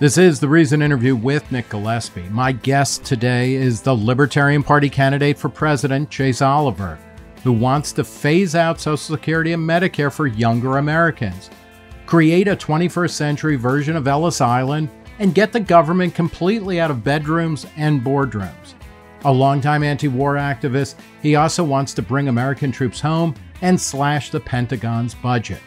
This is the Reason interview with Nick Gillespie. My guest today is the Libertarian Party candidate for president, Chase Oliver, who wants to phase out Social Security and Medicare for younger Americans, create a 21st century version of Ellis Island, and get the government completely out of bedrooms and boardrooms. A longtime anti war activist, he also wants to bring American troops home and slash the Pentagon's budget.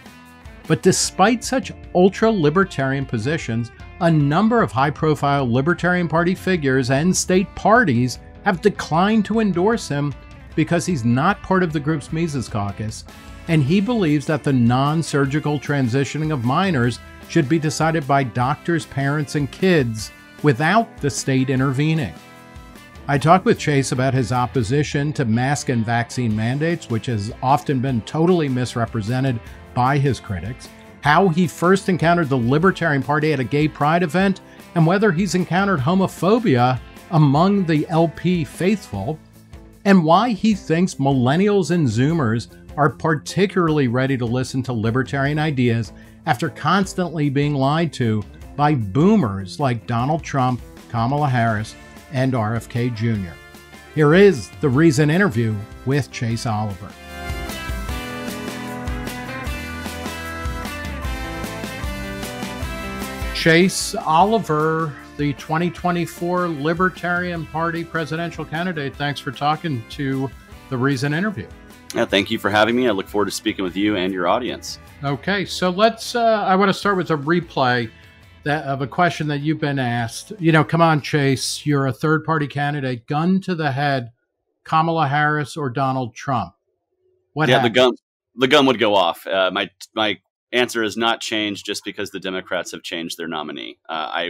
But despite such ultra libertarian positions, a number of high profile Libertarian Party figures and state parties have declined to endorse him because he's not part of the group's Mises caucus, and he believes that the non surgical transitioning of minors should be decided by doctors, parents, and kids without the state intervening. I talked with Chase about his opposition to mask and vaccine mandates, which has often been totally misrepresented by his critics, how he first encountered the Libertarian Party at a gay pride event, and whether he's encountered homophobia among the LP faithful, and why he thinks millennials and Zoomers are particularly ready to listen to libertarian ideas after constantly being lied to by boomers like Donald Trump, Kamala Harris, and RFK Jr. Here is the Reason interview with Chase Oliver. Chase Oliver, the 2024 Libertarian Party presidential candidate. Thanks for talking to the Reason interview. Yeah, thank you for having me. I look forward to speaking with you and your audience. Okay, so let's. Uh, I want to start with a replay that of a question that you've been asked. You know, come on, Chase, you're a third party candidate. Gun to the head, Kamala Harris or Donald Trump? What? Yeah, happened? the gun. The gun would go off. Uh, my my answer has not changed just because the Democrats have changed their nominee. Uh, I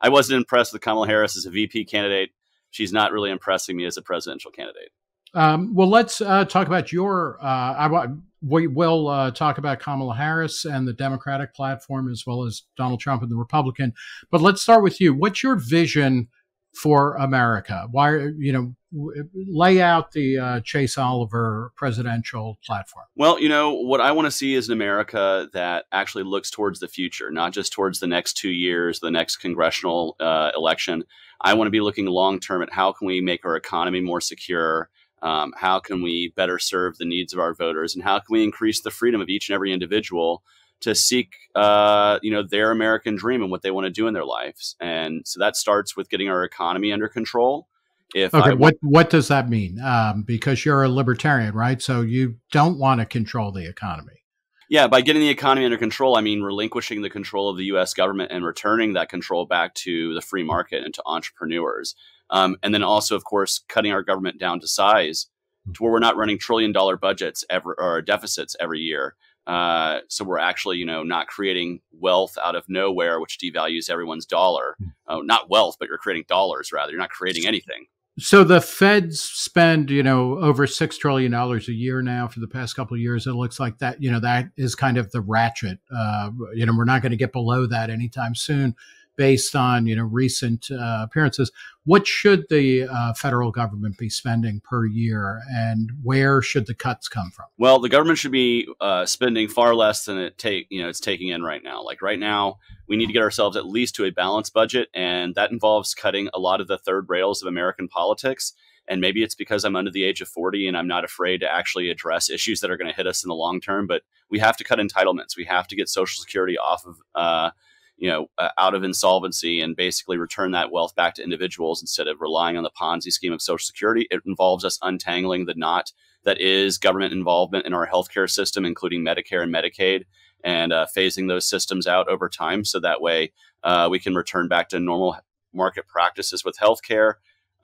I wasn't impressed with Kamala Harris as a VP candidate. She's not really impressing me as a presidential candidate. Um, well, let's uh, talk about your. Uh, I, we will uh, talk about Kamala Harris and the Democratic platform as well as Donald Trump and the Republican. But let's start with you. What's your vision for America? Why, you know, lay out the uh, Chase Oliver presidential platform. Well, you know, what I want to see is an America that actually looks towards the future, not just towards the next two years, the next congressional uh, election. I want to be looking long term at how can we make our economy more secure. Um, how can we better serve the needs of our voters, and how can we increase the freedom of each and every individual to seek, uh, you know, their American dream and what they want to do in their lives? And so that starts with getting our economy under control if okay, what what does that mean? Um, because you're a libertarian, right? So you don't want to control the economy. Yeah, by getting the economy under control, I mean relinquishing the control of the U.S. government and returning that control back to the free market and to entrepreneurs. Um, and then also, of course, cutting our government down to size to where we're not running trillion dollar budgets ever or deficits every year. Uh, so we're actually, you know, not creating wealth out of nowhere, which devalues everyone's dollar. Oh, not wealth, but you're creating dollars rather. You're not creating anything. So the feds spend, you know, over six trillion dollars a year now for the past couple of years. It looks like that, you know, that is kind of the ratchet. Uh, you know, we're not going to get below that anytime soon based on you know recent uh, appearances. What should the uh, federal government be spending per year, and where should the cuts come from? Well, the government should be uh, spending far less than it take you know it's taking in right now. Like right now, we need to get ourselves at least to a balanced budget, and that involves cutting a lot of the third rails of American politics. And maybe it's because I'm under the age of 40 and I'm not afraid to actually address issues that are going to hit us in the long term. But we have to cut entitlements. We have to get Social Security off of uh, you know, uh, out of insolvency and basically return that wealth back to individuals instead of relying on the Ponzi scheme of Social Security. It involves us untangling the knot that is government involvement in our healthcare system, including Medicare and Medicaid, and uh, phasing those systems out over time so that way uh, we can return back to normal market practices with healthcare.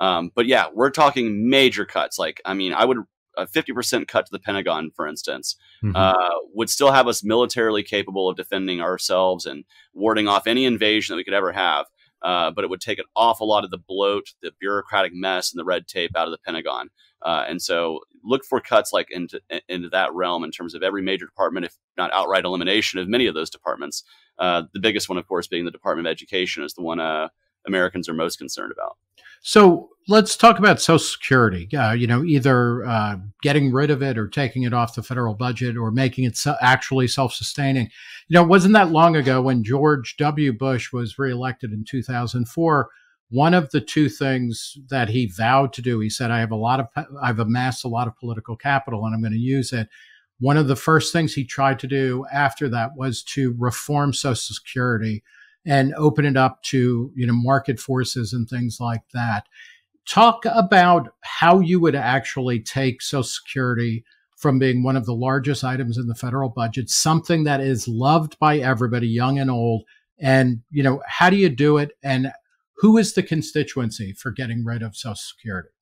Um, but yeah, we're talking major cuts. Like, I mean, I would a 50% cut to the Pentagon, for instance, mm-hmm. uh, would still have us militarily capable of defending ourselves and warding off any invasion that we could ever have. Uh, but it would take an awful lot of the bloat, the bureaucratic mess, and the red tape out of the Pentagon. Uh, and so look for cuts like into into that realm in terms of every major department, if not outright elimination of many of those departments. Uh, the biggest one, of course, being the Department of Education, is the one uh, Americans are most concerned about. So let's talk about Social Security. Uh, you know, either uh, getting rid of it or taking it off the federal budget or making it so- actually self-sustaining. You know, wasn't that long ago when George W. Bush was reelected in 2004. One of the two things that he vowed to do, he said, "I have a lot of, I've amassed a lot of political capital, and I'm going to use it." One of the first things he tried to do after that was to reform Social Security and open it up to you know market forces and things like that talk about how you would actually take Social Security from being one of the largest items in the federal budget, something that is loved by everybody, young and old. And, you know, how do you do it? And who is the constituency for getting rid of Social Security?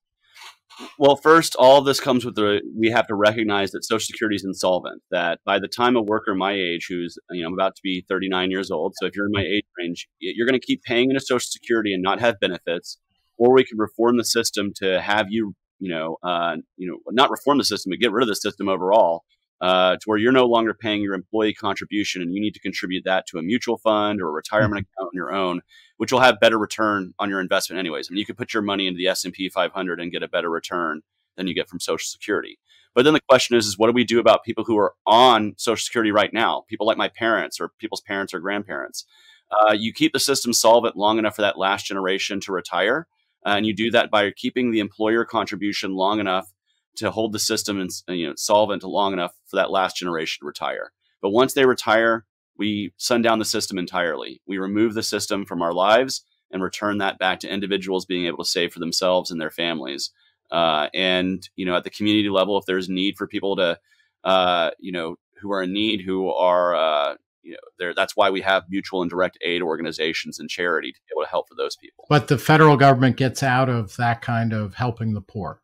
Well, first, all this comes with the we have to recognize that Social Security is insolvent. That by the time a worker my age, who's you know I'm about to be 39 years old, so if you're in my age range, you're going to keep paying into Social Security and not have benefits or we can reform the system to have you, you know, uh, you know, not reform the system, but get rid of the system overall, uh, to where you're no longer paying your employee contribution and you need to contribute that to a mutual fund or a retirement mm-hmm. account on your own, which will have better return on your investment anyways. I mean, you could put your money into the S and P 500 and get a better return than you get from Social Security. But then the question is, is what do we do about people who are on Social Security right now? People like my parents or people's parents or grandparents. Uh, you keep the system solvent long enough for that last generation to retire, uh, and you do that by keeping the employer contribution long enough to hold the system and you know solvent long enough for that last generation to retire. But once they retire, we sundown the system entirely. We remove the system from our lives and return that back to individuals being able to save for themselves and their families. Uh, and you know, at the community level, if there's need for people to, uh, you know, who are in need, who are uh, you know. That's why we have mutual and direct aid organizations and charity to be able to help for those people. But the federal government gets out of that kind of helping the poor.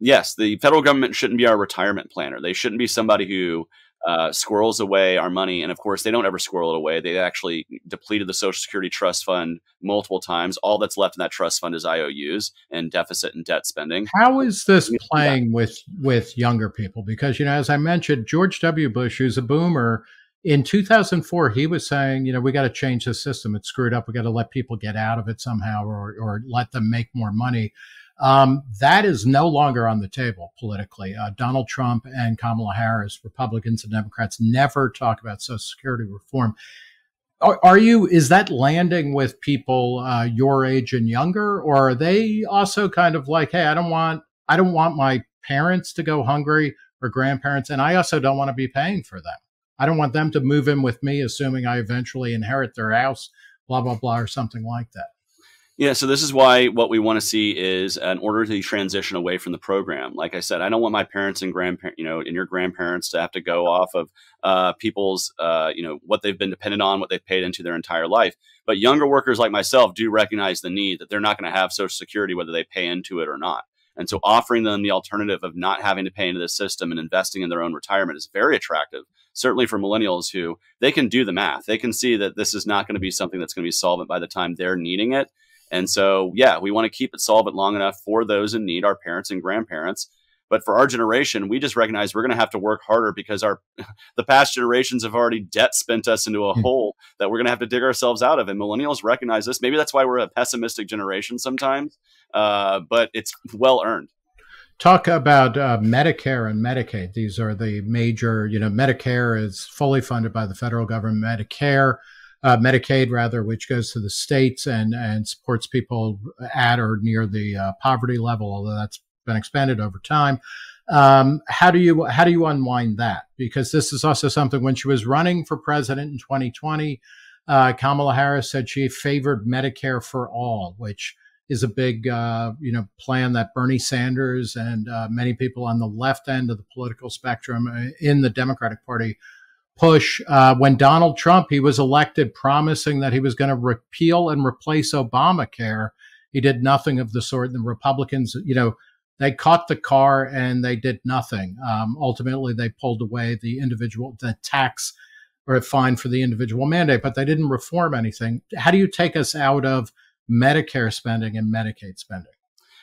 Yes, the federal government shouldn't be our retirement planner. They shouldn't be somebody who uh, squirrels away our money. And of course, they don't ever squirrel it away. They actually depleted the Social Security Trust Fund multiple times. All that's left in that trust fund is IOUs and deficit and debt spending. How is this playing with with younger people? Because you know, as I mentioned, George W. Bush, who's a boomer, in 2004 he was saying you know we got to change the system it's screwed up we got to let people get out of it somehow or, or let them make more money um, that is no longer on the table politically. Uh, donald trump and kamala harris republicans and democrats never talk about social security reform. Are, are you is that landing with people uh, your age and younger or are they also kind of like hey i don't want i don't want my parents to go hungry or grandparents and i also don't want to be paying for them. I don't want them to move in with me, assuming I eventually inherit their house, blah, blah, blah, or something like that. Yeah, so this is why what we want to see is an orderly transition away from the program. Like I said, I don't want my parents and grandparents, you know, and your grandparents to have to go off of uh, people's, uh, you know, what they've been dependent on, what they've paid into their entire life. But younger workers like myself do recognize the need that they're not going to have Social Security whether they pay into it or not. And so offering them the alternative of not having to pay into the system and investing in their own retirement is very attractive certainly for millennials who they can do the math. They can see that this is not going to be something that's going to be solvent by the time they're needing it. And so, yeah, we want to keep it solvent long enough for those in need, our parents and grandparents. But for our generation, we just recognize we're going to have to work harder because our the past generations have already debt spent us into a mm-hmm. hole that we're going to have to dig ourselves out of. And millennials recognize this. Maybe that's why we're a pessimistic generation sometimes, uh, but it's well earned talk about uh, Medicare and Medicaid. These are the major, you know, Medicare is fully funded by the federal government. Medicare, uh, Medicaid rather, which goes to the states and and supports people at or near the uh, poverty level, although that's been expanded over time. Um, how do you how do you unwind that? Because this is also something when she was running for president in 2020, uh, Kamala Harris said she favored Medicare for all, which is a big, uh, you know, plan that Bernie Sanders and uh, many people on the left end of the political spectrum uh, in the Democratic Party push. Uh, when Donald Trump, he was elected promising that he was going to repeal and replace Obamacare. He did nothing of the sort. The Republicans, you know, they caught the car and they did nothing. Um, ultimately, they pulled away the individual, the tax or a fine for the individual mandate, but they didn't reform anything. How do you take us out of Medicare spending and Medicaid spending?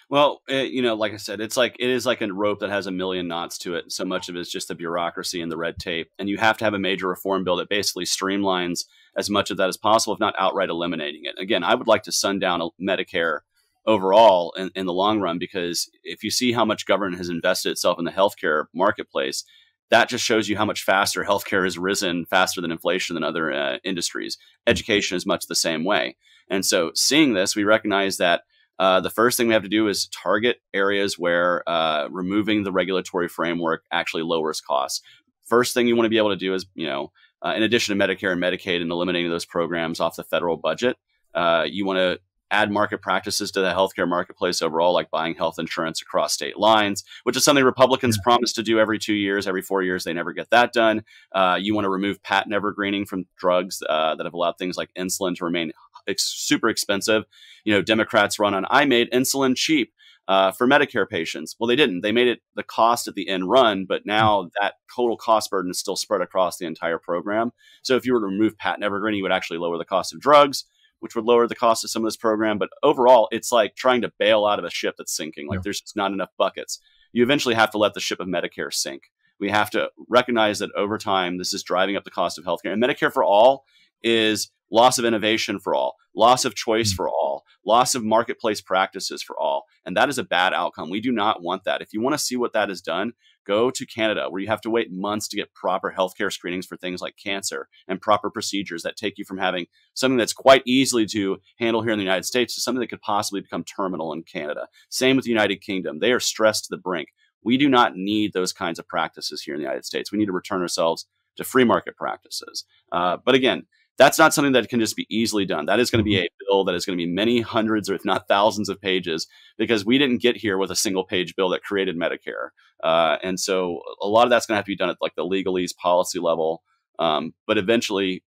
Well, it, you know, like I said, it's like it is like a rope that has a million knots to it. So much of it is just the bureaucracy and the red tape, and you have to have a major reform bill that basically streamlines as much of that as possible, if not outright eliminating it. Again, I would like to sundown Medicare overall in, in the long run because if you see how much government has invested itself in the healthcare marketplace, that just shows you how much faster healthcare has risen faster than inflation than other uh, industries. Education is much the same way. And so, seeing this, we recognize that uh, the first thing we have to do is target areas where uh, removing the regulatory framework actually lowers costs. First thing you want to be able to do is, you know, uh, in addition to Medicare and Medicaid and eliminating those programs off the federal budget, uh, you want to add market practices to the healthcare marketplace overall, like buying health insurance across state lines, which is something Republicans promise to do every two years, every four years. They never get that done. Uh, you want to remove patent evergreening from drugs uh, that have allowed things like insulin to remain ex- super expensive. You know, Democrats run on I made insulin cheap. Uh, for Medicare patients. Well, they didn't. They made it the cost at the end run, but now that total cost burden is still spread across the entire program. So if you were to remove patent evergreen, you would actually lower the cost of drugs which would lower the cost of some of this program. But overall, it's like trying to bail out of a ship that's sinking. Like yeah. there's just not enough buckets. You eventually have to let the ship of Medicare sink. We have to recognize that over time, this is driving up the cost of healthcare. And Medicare for all is loss of innovation for all, loss of choice mm-hmm. for all, loss of marketplace practices for all. And that is a bad outcome. We do not want that. If you want to see what that has done, Go to Canada, where you have to wait months to get proper healthcare screenings for things like cancer and proper procedures that take you from having something that's quite easily to handle here in the United States to something that could possibly become terminal in Canada. Same with the United Kingdom. They are stressed to the brink. We do not need those kinds of practices here in the United States. We need to return ourselves to free market practices. Uh, but again, that's not something that can just be easily done. That is going to be mm-hmm. a bill that is going to be many hundreds or if not thousands of pages because we didn't get here with a single page bill that created Medicare. Uh, and so a lot of that's going to have to be done at like the legalese policy level. Um, but eventually,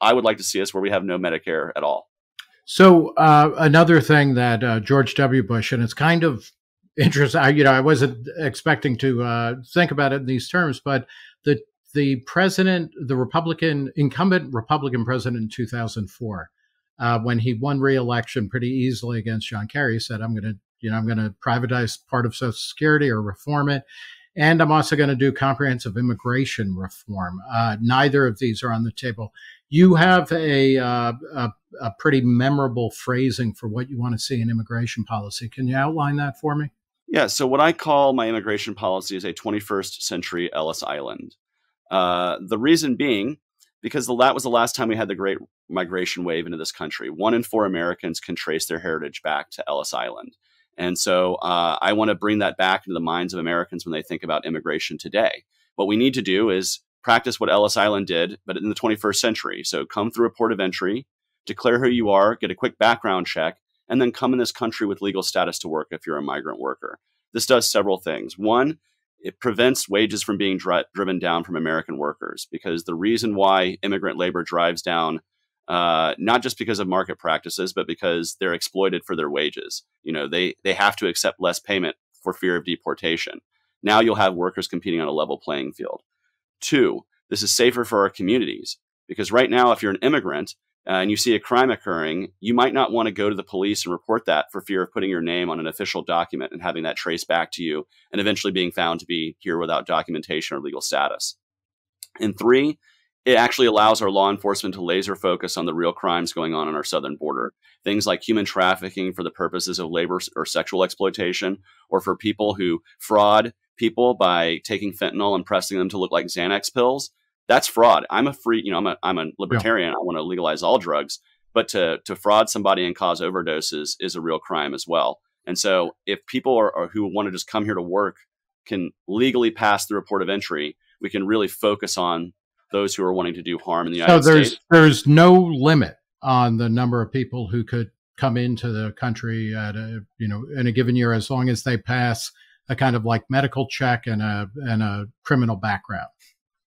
I would like to see us where we have no Medicare at all. So uh, another thing that uh, George W. Bush, and it's kind of interesting. I, you know, I wasn't expecting to uh, think about it in these terms, but the the president, the Republican incumbent Republican president in 2004, uh, when he won re-election pretty easily against John Kerry, said, "I'm going to, you know, I'm going to privatize part of Social Security or reform it, and I'm also going to do comprehensive immigration reform." Uh, neither of these are on the table. You have a, uh, a, a pretty memorable phrasing for what you want to see in immigration policy. Can you outline that for me? Yeah. So what I call my immigration policy is a 21st century Ellis Island. Uh, the reason being because the, that was the last time we had the great migration wave into this country. One in four Americans can trace their heritage back to Ellis Island. And so uh, I want to bring that back into the minds of Americans when they think about immigration today. What we need to do is practice what Ellis Island did, but in the 21st century. So come through a port of entry, declare who you are, get a quick background check, and then come in this country with legal status to work if you're a migrant worker. This does several things. One, it prevents wages from being dri- driven down from American workers because the reason why immigrant labor drives down, uh, not just because of market practices, but because they're exploited for their wages. You know, they they have to accept less payment for fear of deportation. Now you'll have workers competing on a level playing field. Two, this is safer for our communities because right now, if you're an immigrant, uh, and you see a crime occurring, you might not want to go to the police and report that for fear of putting your name on an official document and having that traced back to you and eventually being found to be here without documentation or legal status. And three, it actually allows our law enforcement to laser focus on the real crimes going on on our southern border. Things like human trafficking for the purposes of labor or sexual exploitation, or for people who fraud people by taking fentanyl and pressing them to look like Xanax pills that's fraud. I'm a free, you know, I'm a I'm a libertarian. Yeah. I want to legalize all drugs, but to to fraud somebody and cause overdoses is a real crime as well. And so, if people are, are who want to just come here to work can legally pass the report of entry, we can really focus on those who are wanting to do harm in the United so there's, States. There's no limit on the number of people who could come into the country at a you know in a given year as long as they pass a kind of like medical check and a and a criminal background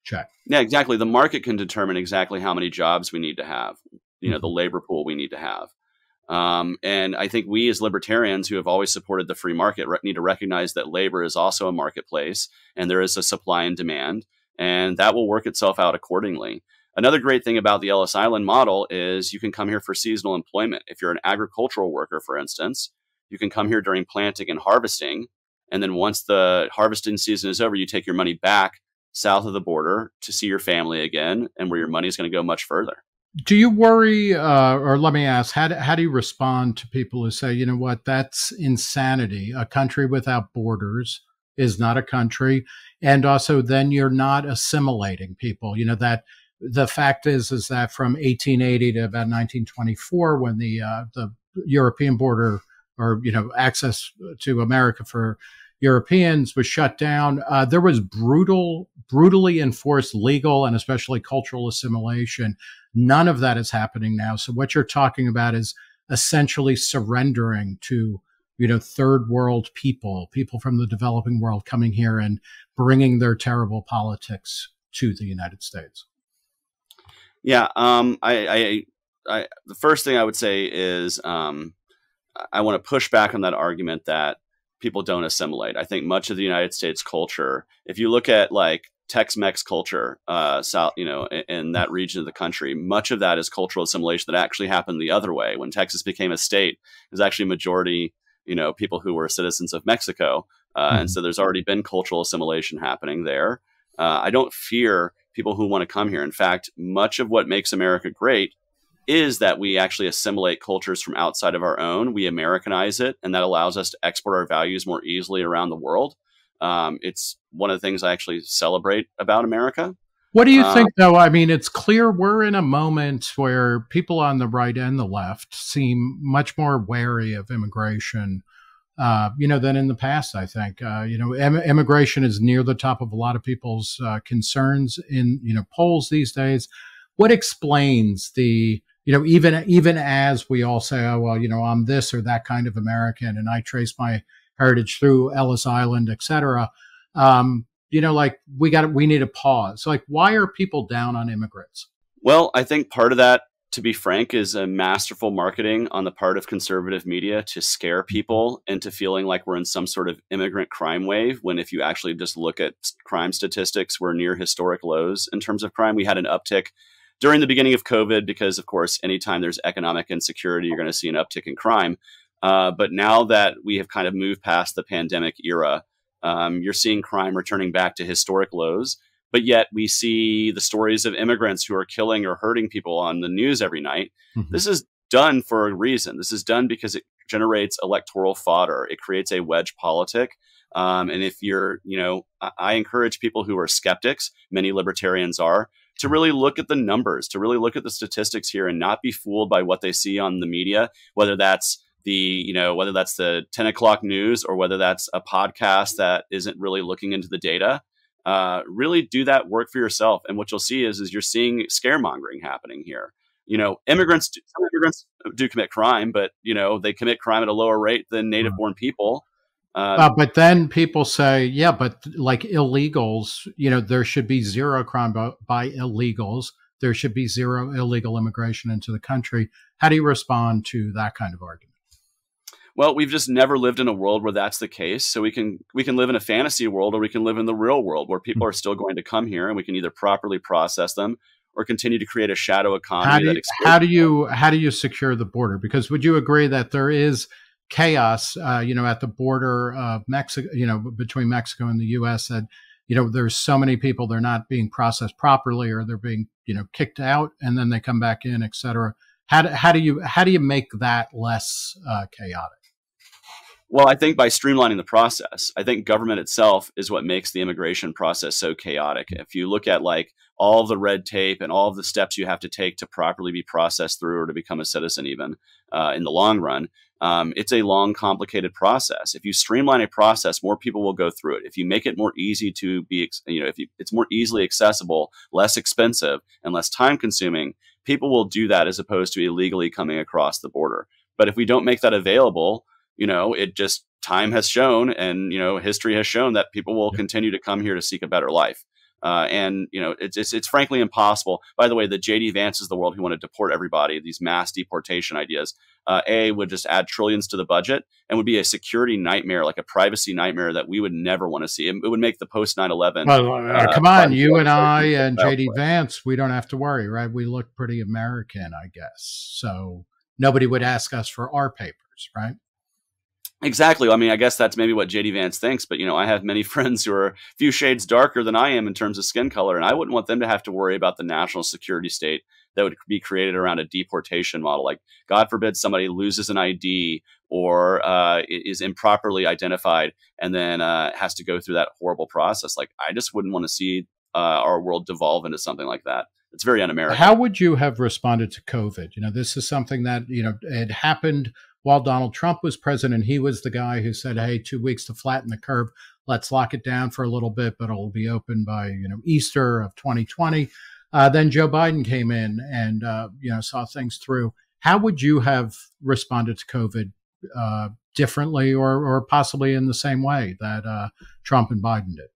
check. Yeah, exactly. The market can determine exactly how many jobs we need to have, you know, mm-hmm. the labor pool we need to have. Um, and I think we as libertarians who have always supported the free market re- need to recognize that labor is also a marketplace and there is a supply and demand, and that will work itself out accordingly. Another great thing about the Ellis Island model is you can come here for seasonal employment. If you're an agricultural worker, for instance, you can come here during planting and harvesting. And then once the harvesting season is over, you take your money back south of the border to see your family again and where your money is going to go much further. do you worry, uh, or let me ask, how do, how do you respond to people who say, you know what, that's insanity? A country without borders is not a country, and also then you're not assimilating people. You know that the fact is is that from 1880 to about 1924, when the uh, the European border or you know access to America for Europeans was shut down. Uh, there was brutal, brutally enforced legal and especially cultural assimilation. None of that is happening now. So what you're talking about is essentially surrendering to you know third world people, people from the developing world coming here and bringing their terrible politics to the United States. Yeah, um, I, I, I, the first thing I would say is um, I want to push back on that argument that people don't assimilate. I think much of the United States culture, if you look at like Tex-Mex culture, uh, South, you know, in, in, that region of the country, much of that is cultural assimilation that actually happened the other way. When Texas became a state, there's actually a majority, you know, people who were citizens of Mexico, uh, mm-hmm. and so there's already been cultural assimilation happening there. Uh, I don't fear people who want to come here. In fact, much of what makes America great is that we actually assimilate cultures from outside of our own. We Americanize it, and that allows us to export our values more easily around the world. Um, it's one of the things I actually celebrate about America. What do you um, think, though? I mean, it's clear we're in a moment where people on the right and the left seem much more wary of immigration, uh, you know, than in the past. I think, uh, you know, em- immigration is near the top of a lot of people's uh, concerns in you know polls these days. What explains the you know, even even as we all say, oh well, you know, I'm this or that kind of American, and I trace my heritage through Ellis Island, et cetera. Um, you know, like we got we need a pause. Like, why are people down on immigrants? Well, I think part of that, to be frank, is a masterful marketing on the part of conservative media to scare people into feeling like we're in some sort of immigrant crime wave. When if you actually just look at crime statistics, we're near historic lows in terms of crime. We had an uptick during the beginning of COVID, because of course, anytime there's economic insecurity, you're going to see an uptick in crime. Uh, but now that we have kind of moved past the pandemic era, um, you're seeing crime returning back to historic lows. But yet we see the stories of immigrants who are killing or hurting people on the news every night. Mm-hmm. This is done for a reason. This is done because it generates electoral fodder. It creates a wedge politic. Um, and if you're, you know, I, I encourage people who are skeptics, many libertarians are, to really look at the numbers, to really look at the statistics here and not be fooled by what they see on the media, whether that's the, you know, whether that's the 10 o'clock news or whether that's a podcast that isn't really looking into the data. Uh, really do that work for yourself. And what you'll see is, is you're seeing scaremongering happening here. You know, immigrants, do, immigrants do commit crime, but, you know, they commit crime at a lower rate than native born people. Um, uh, but then people say, yeah, but like illegals, you know, there should be zero crime by, by, illegals. There should be zero illegal immigration into the country. How do you respond to that kind of argument? Well, we've just never lived in a world where that's the case. So we can we can live in a fantasy world, or we can live in the real world where people mm-hmm. are still going to come here, and we can either properly process them or continue to create a shadow economy. How do you, how do you how do you secure the border? Because would you agree that there is chaos, uh, you know, at the border of Mexico, you know, between Mexico and the U.S. That you know, there's so many people they're not being processed properly, or they're being you know kicked out, and then they come back in, et cetera. How do, how do you how do you make that less uh, chaotic? Well, I think by streamlining the process, I think government itself is what makes the immigration process so chaotic. If you look at like all the red tape and all the steps you have to take to properly be processed through or to become a citizen, even uh, in the long run, um, it's a long, complicated process. If you streamline a process, more people will go through it. If you make it more easy to be, you know, if you, it's more easily accessible, less expensive, and less time consuming, people will do that as opposed to illegally coming across the border. But if we don't make that available, you know, it just time has shown and, you know, history has shown that people will continue to come here to seek a better life. Uh, and you know it's, it's, it's frankly impossible. By the way, the JD Vance is the world who want to deport everybody. These mass deportation ideas, uh, a would just add trillions to the budget and would be a security nightmare, like a privacy nightmare that we would never want to see. It, it would make the post 9/11. Well, uh, uh come on, you and I and JD Vance, we don't have to worry, right? We look pretty American, I guess. So nobody would ask us for our papers, right? Exactly. I mean, I guess that's maybe what JD Vance thinks, but you know, I have many friends who are a few shades darker than I am in terms of skin color, and I wouldn't want them to have to worry about the national security state that would be created around a deportation model. Like, God forbid somebody loses an ID or uh, is improperly identified and then uh, has to go through that horrible process. Like, I just wouldn't want to see uh, our world devolve into something like that. It's very un-American. How would you have responded to COVID? You know, this is something that you know it happened while Donald Trump was president. He was the guy who said, "Hey, two weeks to flatten the curve. Let's lock it down for a little bit, but it'll be open by you know Easter of 2020." Uh, then Joe Biden came in and uh, you know saw things through. How would you have responded to COVID uh, differently, or or possibly in the same way that uh, Trump and Biden did?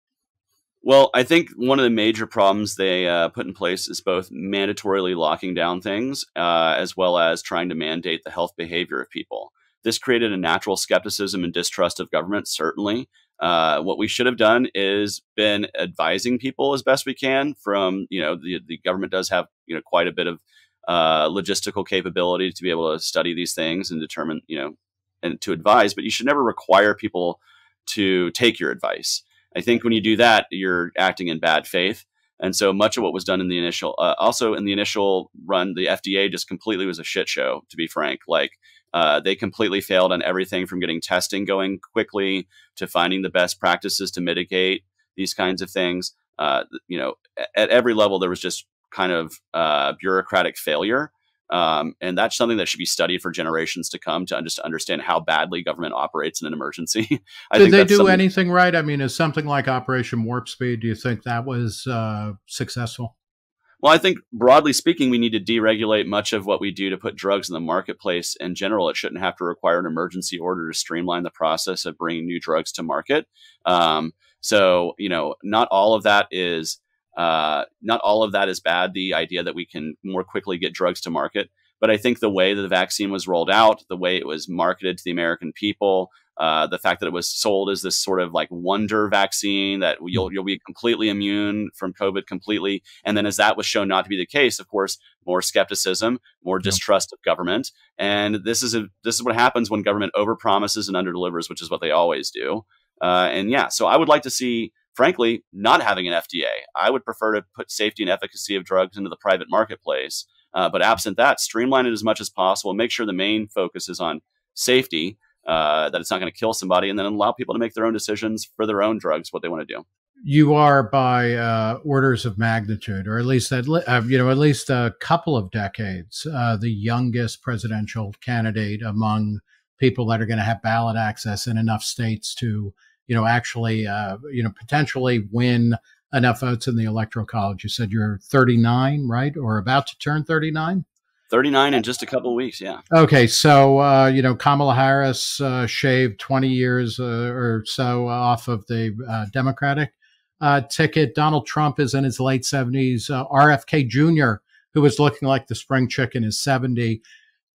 Well, I think one of the major problems they uh, put in place is both mandatorily locking down things uh, as well as trying to mandate the health behavior of people. This created a natural skepticism and distrust of government, certainly. Uh, what we should have done is been advising people as best we can from, you know, the, the government does have, you know, quite a bit of uh, logistical capability to be able to study these things and determine, you know, and to advise, but you should never require people to take your advice. I think when you do that, you're acting in bad faith. And so much of what was done in the initial, uh, also in the initial run, the FDA just completely was a shit show, to be frank. Like uh, they completely failed on everything from getting testing going quickly to finding the best practices to mitigate these kinds of things. Uh, you know, at every level, there was just kind of uh, bureaucratic failure. Um, and that's something that should be studied for generations to come to just understand how badly government operates in an emergency. I Did they do anything right? I mean, is something like Operation Warp Speed, do you think that was uh, successful? Well, I think broadly speaking, we need to deregulate much of what we do to put drugs in the marketplace. In general, it shouldn't have to require an emergency order to streamline the process of bringing new drugs to market. Um, so, you know, not all of that is uh, not all of that is bad. The idea that we can more quickly get drugs to market, but I think the way that the vaccine was rolled out, the way it was marketed to the American people, uh, the fact that it was sold as this sort of like wonder vaccine that you'll you'll be completely immune from COVID completely, and then as that was shown not to be the case, of course, more skepticism, more distrust of government, and this is a this is what happens when government overpromises and underdelivers, which is what they always do. Uh, and yeah, so I would like to see frankly, not having an FDA. I would prefer to put safety and efficacy of drugs into the private marketplace. Uh, but absent that, streamline it as much as possible. Make sure the main focus is on safety, uh, that it's not going to kill somebody, and then allow people to make their own decisions for their own drugs, what they want to do. You are by uh, orders of magnitude, or at least at uh, you know at least a couple of decades, uh, the youngest presidential candidate among people that are going to have ballot access in enough states to you know, actually, uh, you know, potentially win enough votes in the electoral college. You said you're 39, right? Or about to turn 39? 39 in just a couple of weeks, yeah. Okay, so, uh, you know, Kamala Harris uh, shaved 20 years uh, or so off of the uh, Democratic uh, ticket. Donald Trump is in his late 70s. RFK Jr., who was looking like the spring chicken, is 70.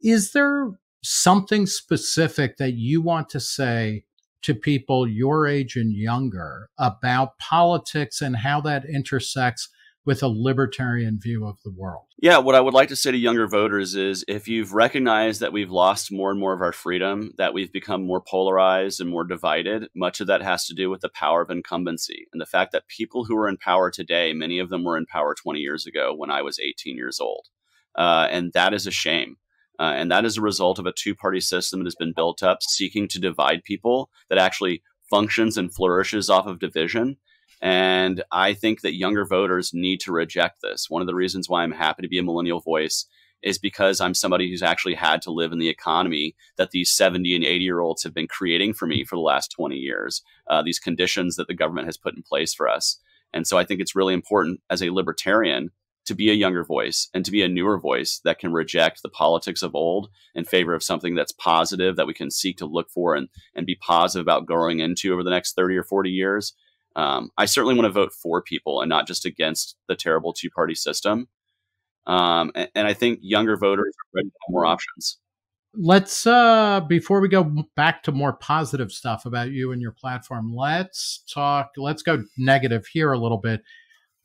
Is there something specific that you want to say to people your age and younger about politics and how that intersects with a libertarian view of the world? Yeah, what I would like to say to younger voters is if you've recognized that we've lost more and more of our freedom, that we've become more polarized and more divided, much of that has to do with the power of incumbency and the fact that people who are in power today, many of them were in power 20 years ago when I was 18 years old. Uh, and that is a shame. Uh, and that is a result of a two party system that has been built up seeking to divide people that actually functions and flourishes off of division. And I think that younger voters need to reject this. One of the reasons why I'm happy to be a millennial voice is because I'm somebody who's actually had to live in the economy that these 70 and 80 year olds have been creating for me for the last 20 years, uh, these conditions that the government has put in place for us. And so I think it's really important as a libertarian to be a younger voice and to be a newer voice that can reject the politics of old in favor of something that's positive that we can seek to look for and, and be positive about growing into over the next 30 or 40 years. Um, I certainly want to vote for people and not just against the terrible two party system. Um, and, and, I think younger voters are ready for more options. Let's, uh, before we go back to more positive stuff about you and your platform, let's talk, let's go negative here a little bit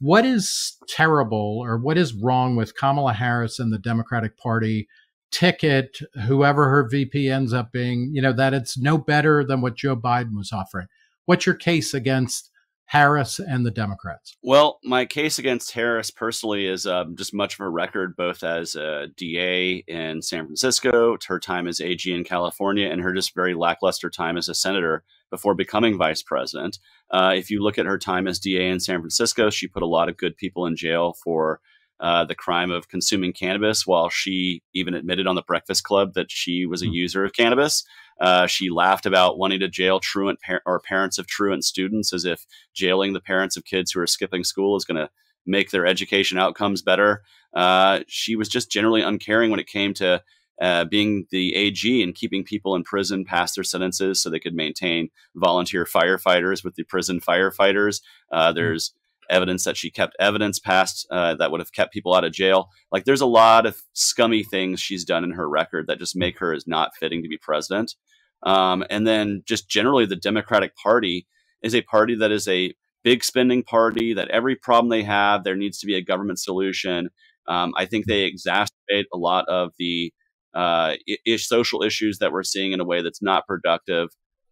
what is terrible or what is wrong with Kamala Harris and the Democratic Party ticket, whoever her VP ends up being, you know, that it's no better than what Joe Biden was offering? What's your case against Harris and the Democrats? Well, my case against Harris personally is um, just much of a record, both as a DA in San Francisco, her time as AG in California, and her just very lackluster time as a senator before becoming vice president. Uh, if you look at her time as DA in San Francisco, she put a lot of good people in jail for uh, the crime of consuming cannabis, while she even admitted on the Breakfast Club that she was a mm-hmm. user of cannabis. Uh, she laughed about wanting to jail truant par- or parents of truant students as if jailing the parents of kids who are skipping school is going to make their education outcomes better. Uh, she was just generally uncaring when it came to uh, being the AG and keeping people in prison past their sentences so they could maintain volunteer firefighters with the prison firefighters. Uh, mm-hmm. there's evidence that she kept evidence past uh, that would have kept people out of jail. Like there's a lot of scummy things she's done in her record that just make her as not fitting to be president. Um, and then just generally, the Democratic Party is a party that is a big spending party. That every problem they have, there needs to be a government solution. Um, I think they exacerbate a lot of the uh, ish social issues that we're seeing in a way that's not productive.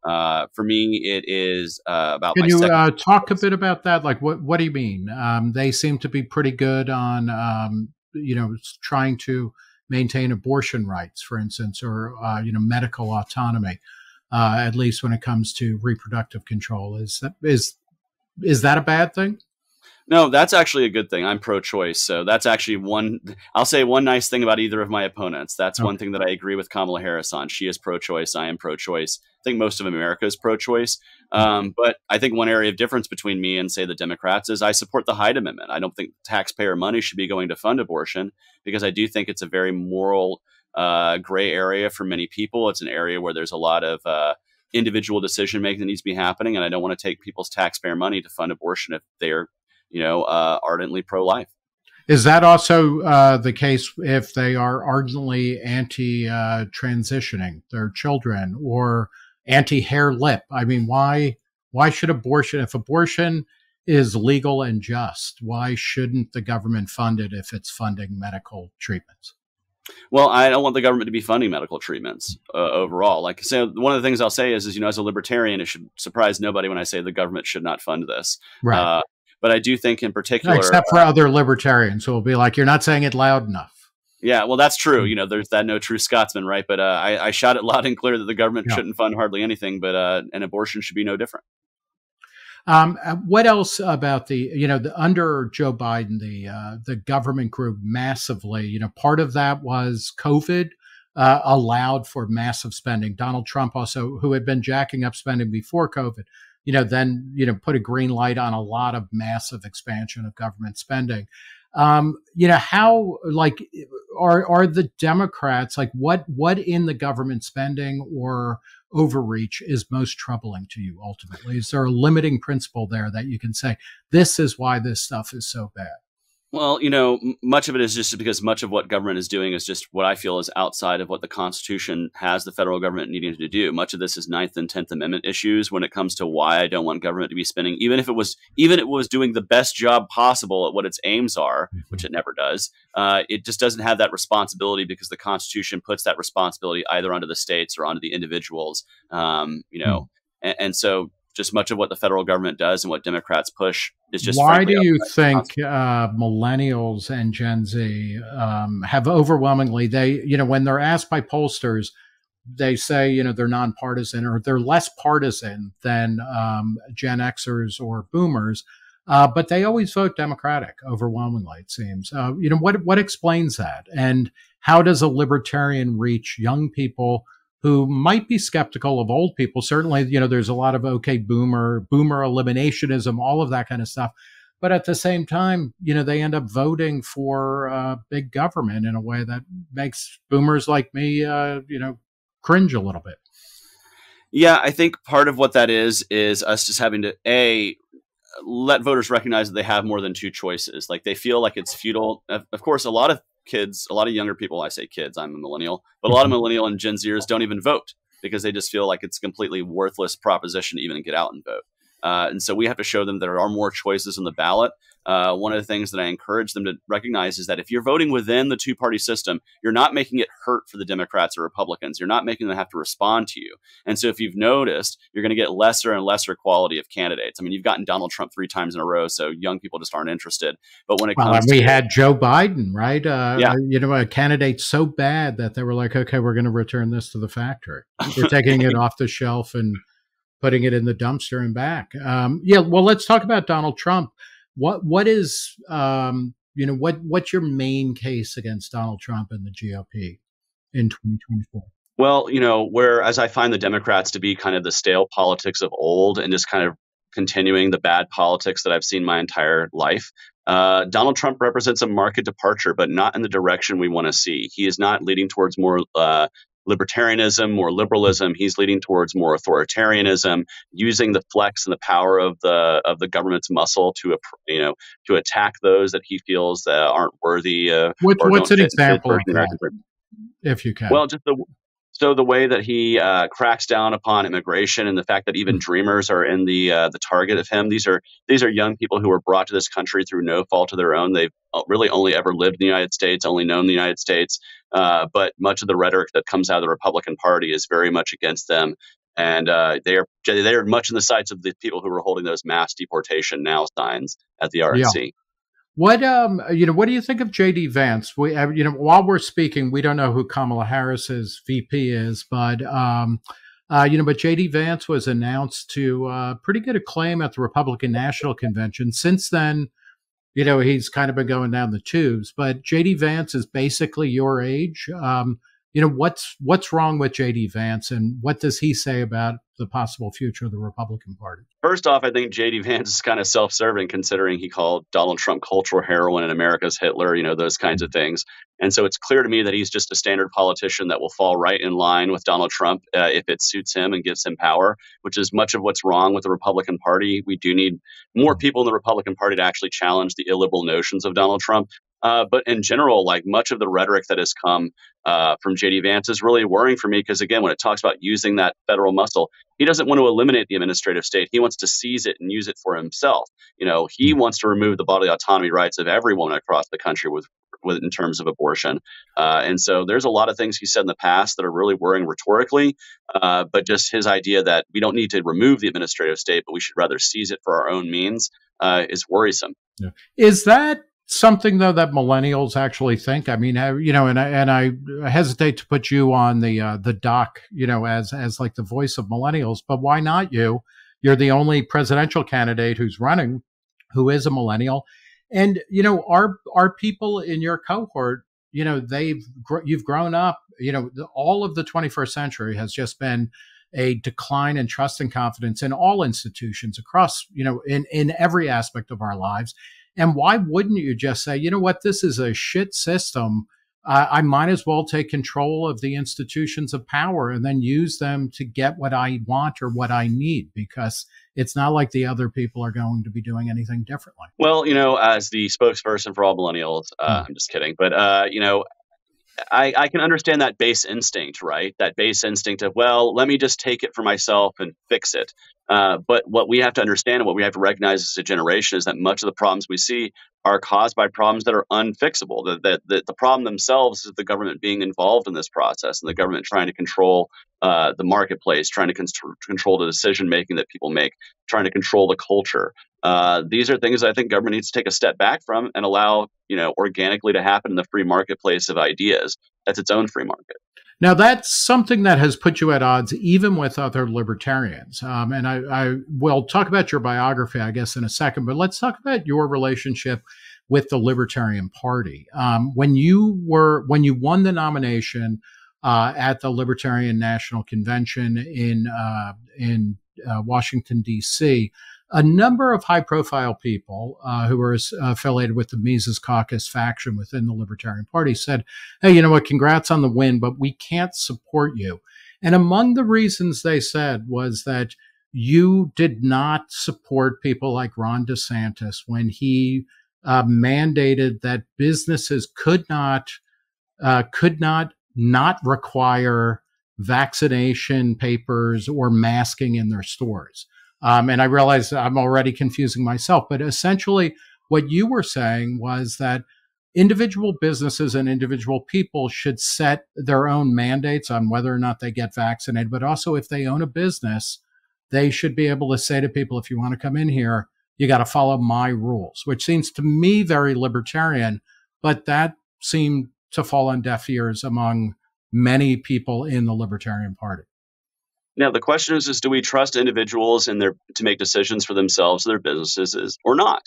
Uh, for me, it is uh, about. Can you uh, talk a bit about that? Like, what what do you mean? Um, they seem to be pretty good on, um, you know, trying to maintain abortion rights, for instance, or uh, you know, medical autonomy. Uh, at least when it comes to reproductive control, is that is is that a bad thing? No, that's actually a good thing. I'm pro-choice, so that's actually one. I'll say one nice thing about either of my opponents. That's okay. one thing that I agree with Kamala Harris on. She is pro-choice. I am pro-choice. I think most of America is pro-choice. Mm-hmm. Um, but I think one area of difference between me and say the Democrats is I support the Hyde Amendment. I don't think taxpayer money should be going to fund abortion because I do think it's a very moral uh, gray area for many people. It's an area where there's a lot of uh, individual decision making that needs to be happening, and I don't want to take people's taxpayer money to fund abortion if they're you know, uh, ardently pro life. Is that also uh, the case if they are ardently anti uh, transitioning their children or anti hair lip? I mean, why why should abortion, if abortion is legal and just, why shouldn't the government fund it if it's funding medical treatments? Well, I don't want the government to be funding medical treatments uh, overall. Like, so one of the things I'll say is, is you know, as a libertarian, it should surprise nobody when I say the government should not fund this. Right. Uh, but I do think in particular, except for other libertarians who will be like, "You're not saying it loud enough." Yeah, well, that's true. Hmm. You know, there's that no true Scotsman, right? But uh, I, I shot it loud and clear that the government yeah. shouldn't fund hardly anything, but uh, an abortion should be no different. Um, uh, what else about the you know the, under Joe Biden the uh, the government grew massively. You know, part of that was COVID uh, allowed for massive spending. Donald Trump also, who had been jacking up spending before COVID, you know, then, you know, put a green light on a lot of massive expansion of government spending. Um, you know, how like are are the Democrats like what what in the government spending or overreach is most troubling to you ultimately? Is there a limiting principle there that you can say this is why this stuff is so bad? Well, you know, much of it is just because much of what government is doing is just what I feel is outside of what the Constitution has the federal government needing to do. Much of this is Ninth and Tenth Amendment issues when it comes to why I don't want government to be spending, even if it was, even it was doing the best job possible at what its aims are, which mm-hmm. it never does. Uh, it just doesn't have that responsibility because the Constitution puts that responsibility either onto the states or onto the individuals. Um, you know, mm. and, and so just much of what the federal government does and what Democrats push is just. Why do you think uh, millennials and Gen Z um, have overwhelmingly they you know when they're asked by pollsters, they say you know they're nonpartisan or they're less partisan than um, Gen Xers or Boomers. Uh, but they always vote Democratic overwhelmingly. It seems. Uh, you know what? What explains that? And how does a libertarian reach young people who might be skeptical of old people. Certainly, you know, there's a lot of okay boomer, boomer eliminationism, all of that kind of stuff. But at the same time, you know, they end up voting for uh, big government in a way that makes boomers like me, uh, you know, cringe a little bit. Yeah, I think part of what that is is us just having to a let voters recognize that they have more than two choices. Like they feel like it's futile. Of, of course, a lot of kids, a lot of younger people, I say kids, I'm a millennial, but a lot of mm-hmm. millennial and Gen Zers don't even vote because they just feel like it's a completely worthless proposition to even get out and vote. Uh, and so we have to show them there are more choices on the ballot. Uh, one of the things that I encourage them to recognize is that if you're voting within the two party system, you're not making it hurt for the Democrats or Republicans. You're not making them have to respond to you. And so if you've noticed, you're going to get lesser and lesser quality of candidates. I mean, you've gotten Donald Trump three times in a row, so young people just aren't interested. But when it well, comes, we had Joe Biden, right? Uh, yeah. you know, a candidate so bad that they were like, okay, we're going to return this to the factory. We're taking it off the shelf and putting it in the dumpster and back. Um, yeah, well, let's talk about Donald Trump. What what is um, you know what what's your main case against Donald Trump and the GOP in 2024? Well, you know, whereas I find the Democrats to be kind of the stale politics of old and just kind of continuing the bad politics that I've seen my entire life. Uh, Donald Trump represents a market departure, but not in the direction we want to see. He is not leading towards more uh, libertarianism, more liberalism. He's leading towards more authoritarianism, using the flex and the power of the of the government's muscle to you know to attack those that he feels uh, aren't worthy. Uh, what, what's an example of that, if you can? Well, just the so the way that he uh, cracks down upon immigration and the fact that even hmm. dreamers are in the uh, the target of him. These are these are young people who were brought to this country through no fault of their own. They've uh, really only ever lived in the United States, only known the United States. Uh, but much of the rhetoric that comes out of the Republican Party is very much against them, and uh, they are they are much in the sights of the people who were holding those mass deportation now signs at the RNC. Yeah. What um you know what do you think of JD Vance? We uh, you know while we're speaking, we don't know who Kamala Harris's VP is, but um uh, you know, but JD Vance was announced to uh, pretty good acclaim at the Republican National Convention. Since then, you know, he's kind of been going down the tubes. But JD Vance is basically your age. Um, you know, what's what's wrong with JD Vance, and what does he say about the possible future of the Republican Party? First off, I think J.D. Vance is kind of self-serving, considering he called Donald Trump cultural heroin and America's Hitler, you know, those kinds of things. And so it's clear to me that he's just a standard politician that will fall right in line with Donald Trump uh, if it suits him and gives him power, which is much of what's wrong with the Republican Party. We do need more people in the Republican Party to actually challenge the illiberal notions of Donald Trump. Uh, but in general, like much of the rhetoric that has come uh, from JD Vance is really worrying for me because, again, when it talks about using that federal muscle, he doesn't want to eliminate the administrative state. He wants to seize it and use it for himself. You know, he hmm. wants to remove the bodily autonomy rights of everyone across the country with, with in terms of abortion. Uh, and so there's a lot of things he said in the past that are really worrying rhetorically, uh, but just his idea that we don't need to remove the administrative state, but we should rather seize it for our own means uh, is worrisome. Yeah. Is that something though that millennials actually think. I mean, you know, and I, and I hesitate to put you on the uh, the dock, you know, as as like the voice of millennials, but why not you? You're the only presidential candidate who's running who is a millennial, and you know, our our people in your cohort, you know, they've you've grown up. You know, all of the 21st century has just been a decline in trust and confidence in all institutions across, you know, in, in every aspect of our lives. And why wouldn't you just say, you know what, this is a shit system. Uh, I might as well take control of the institutions of power and then use them to get what I want or what I need because it's not like the other people are going to be doing anything differently. Well, you know, as the spokesperson for all millennials, uh, mm. I'm just kidding, but uh, you know, I, I, can understand that base instinct, right? That base instinct of, well, let me just take it for myself and fix it. Uh, but what we have to understand and what we have to recognize as a generation is that much of the problems we see are caused by problems that are unfixable. That the, the, the, problem themselves is the government being involved in this process and the government trying to control uh, the marketplace, trying to con- control the decision making that people make, trying to control the culture. Uh, these are things I think government needs to take a step back from and allow, you know, organically to happen in the free marketplace of ideas. That's its own free market. Now, that's something that has put you at odds even with other libertarians. Um, and I, I will talk about your biography, I guess, in a second, but let's talk about your relationship with the Libertarian Party. Um, when you were, when you won the nomination uh, at the Libertarian National Convention in, uh, in uh, Washington, D.C., a number of high profile people uh, who were affiliated with the Mises Caucus faction within the Libertarian Party said, Hey, you know what? Congrats on the win, but we can't support you. And among the reasons they said was that you did not support people like Ron DeSantis when he uh, mandated that businesses could not uh, could not not require vaccination papers or masking in their stores. Um, and I realize I'm already confusing myself, but essentially, what you were saying was that individual businesses and individual people should set their own mandates on whether or not they get vaccinated, but also if they own a business, they should be able to say to people, if you want to come in here, you got to follow my rules, which seems to me very libertarian, but that seemed to fall on deaf ears among many people in the Libertarian Party. Now the question is: Is do we trust individuals in their to make decisions for themselves, their businesses, or not?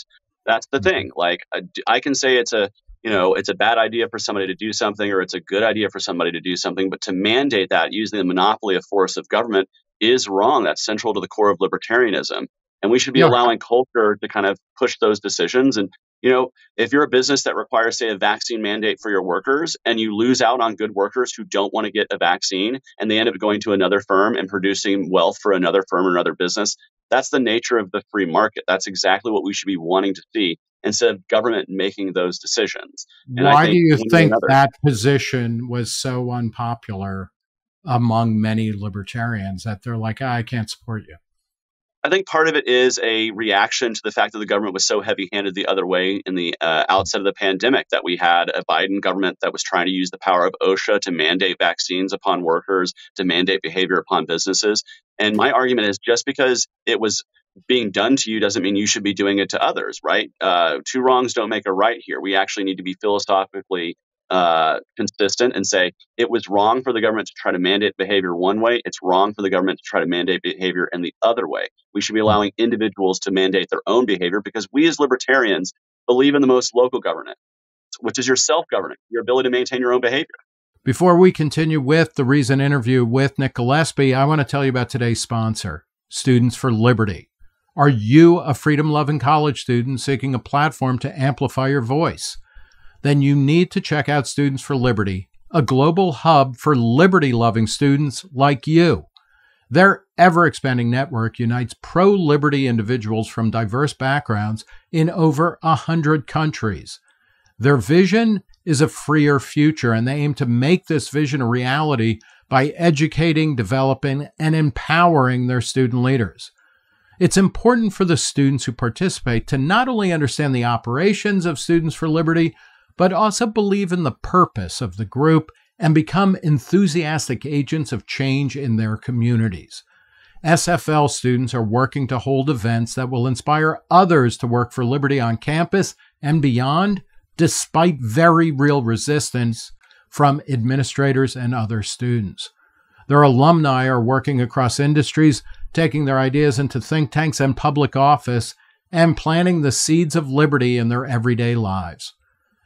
That's the thing. Mm-hmm. Like I can say it's a you know it's a bad idea for somebody to do something, or it's a good idea for somebody to do something, but to mandate that using the monopoly of force of government is wrong. That's central to the core of libertarianism. And we should be yeah. allowing culture to kind of push those decisions. And, you know, if you're a business that requires, say, a vaccine mandate for your workers and you lose out on good workers who don't want to get a vaccine and they end up going to another firm and producing wealth for another firm or another business, that's the nature of the free market. That's exactly what we should be wanting to see instead of government making those decisions. And Why do you think another, that position was so unpopular among many libertarians that they're like, oh, I can't support you? I think part of it is a reaction to the fact that the government was so heavy handed the other way in the uh, outset of the pandemic, that we had a Biden government that was trying to use the power of OSHA to mandate vaccines upon workers, to mandate behavior upon businesses. And my argument is just because it was being done to you doesn't mean you should be doing it to others, right? Uh, two wrongs don't make a right here. We actually need to be philosophically uh, consistent and say it was wrong for the government to try to mandate behavior one way. It's wrong for the government to try to mandate behavior in the other way. We should be allowing individuals to mandate their own behavior because we as libertarians believe in the most local government, which is your self governing, your ability to maintain your own behavior. Before we continue with the Reason interview with Nick Gillespie, I want to tell you about today's sponsor, Students for Liberty. Are you a freedom loving college student seeking a platform to amplify your voice? Then you need to check out Students for Liberty, a global hub for liberty loving students like you. Their ever expanding network unites pro liberty individuals from diverse backgrounds in over a hundred countries. Their vision is a freer future, and they aim to make this vision a reality by educating, developing, and empowering their student leaders. It's important for the students who participate to not only understand the operations of Students for Liberty, but also believe in the purpose of the group and become enthusiastic agents of change in their communities. SFL students are working to hold events that will inspire others to work for liberty on campus and beyond, despite very real resistance from administrators and other students. Their alumni are working across industries, taking their ideas into think tanks and public office, and planting the seeds of liberty in their everyday lives.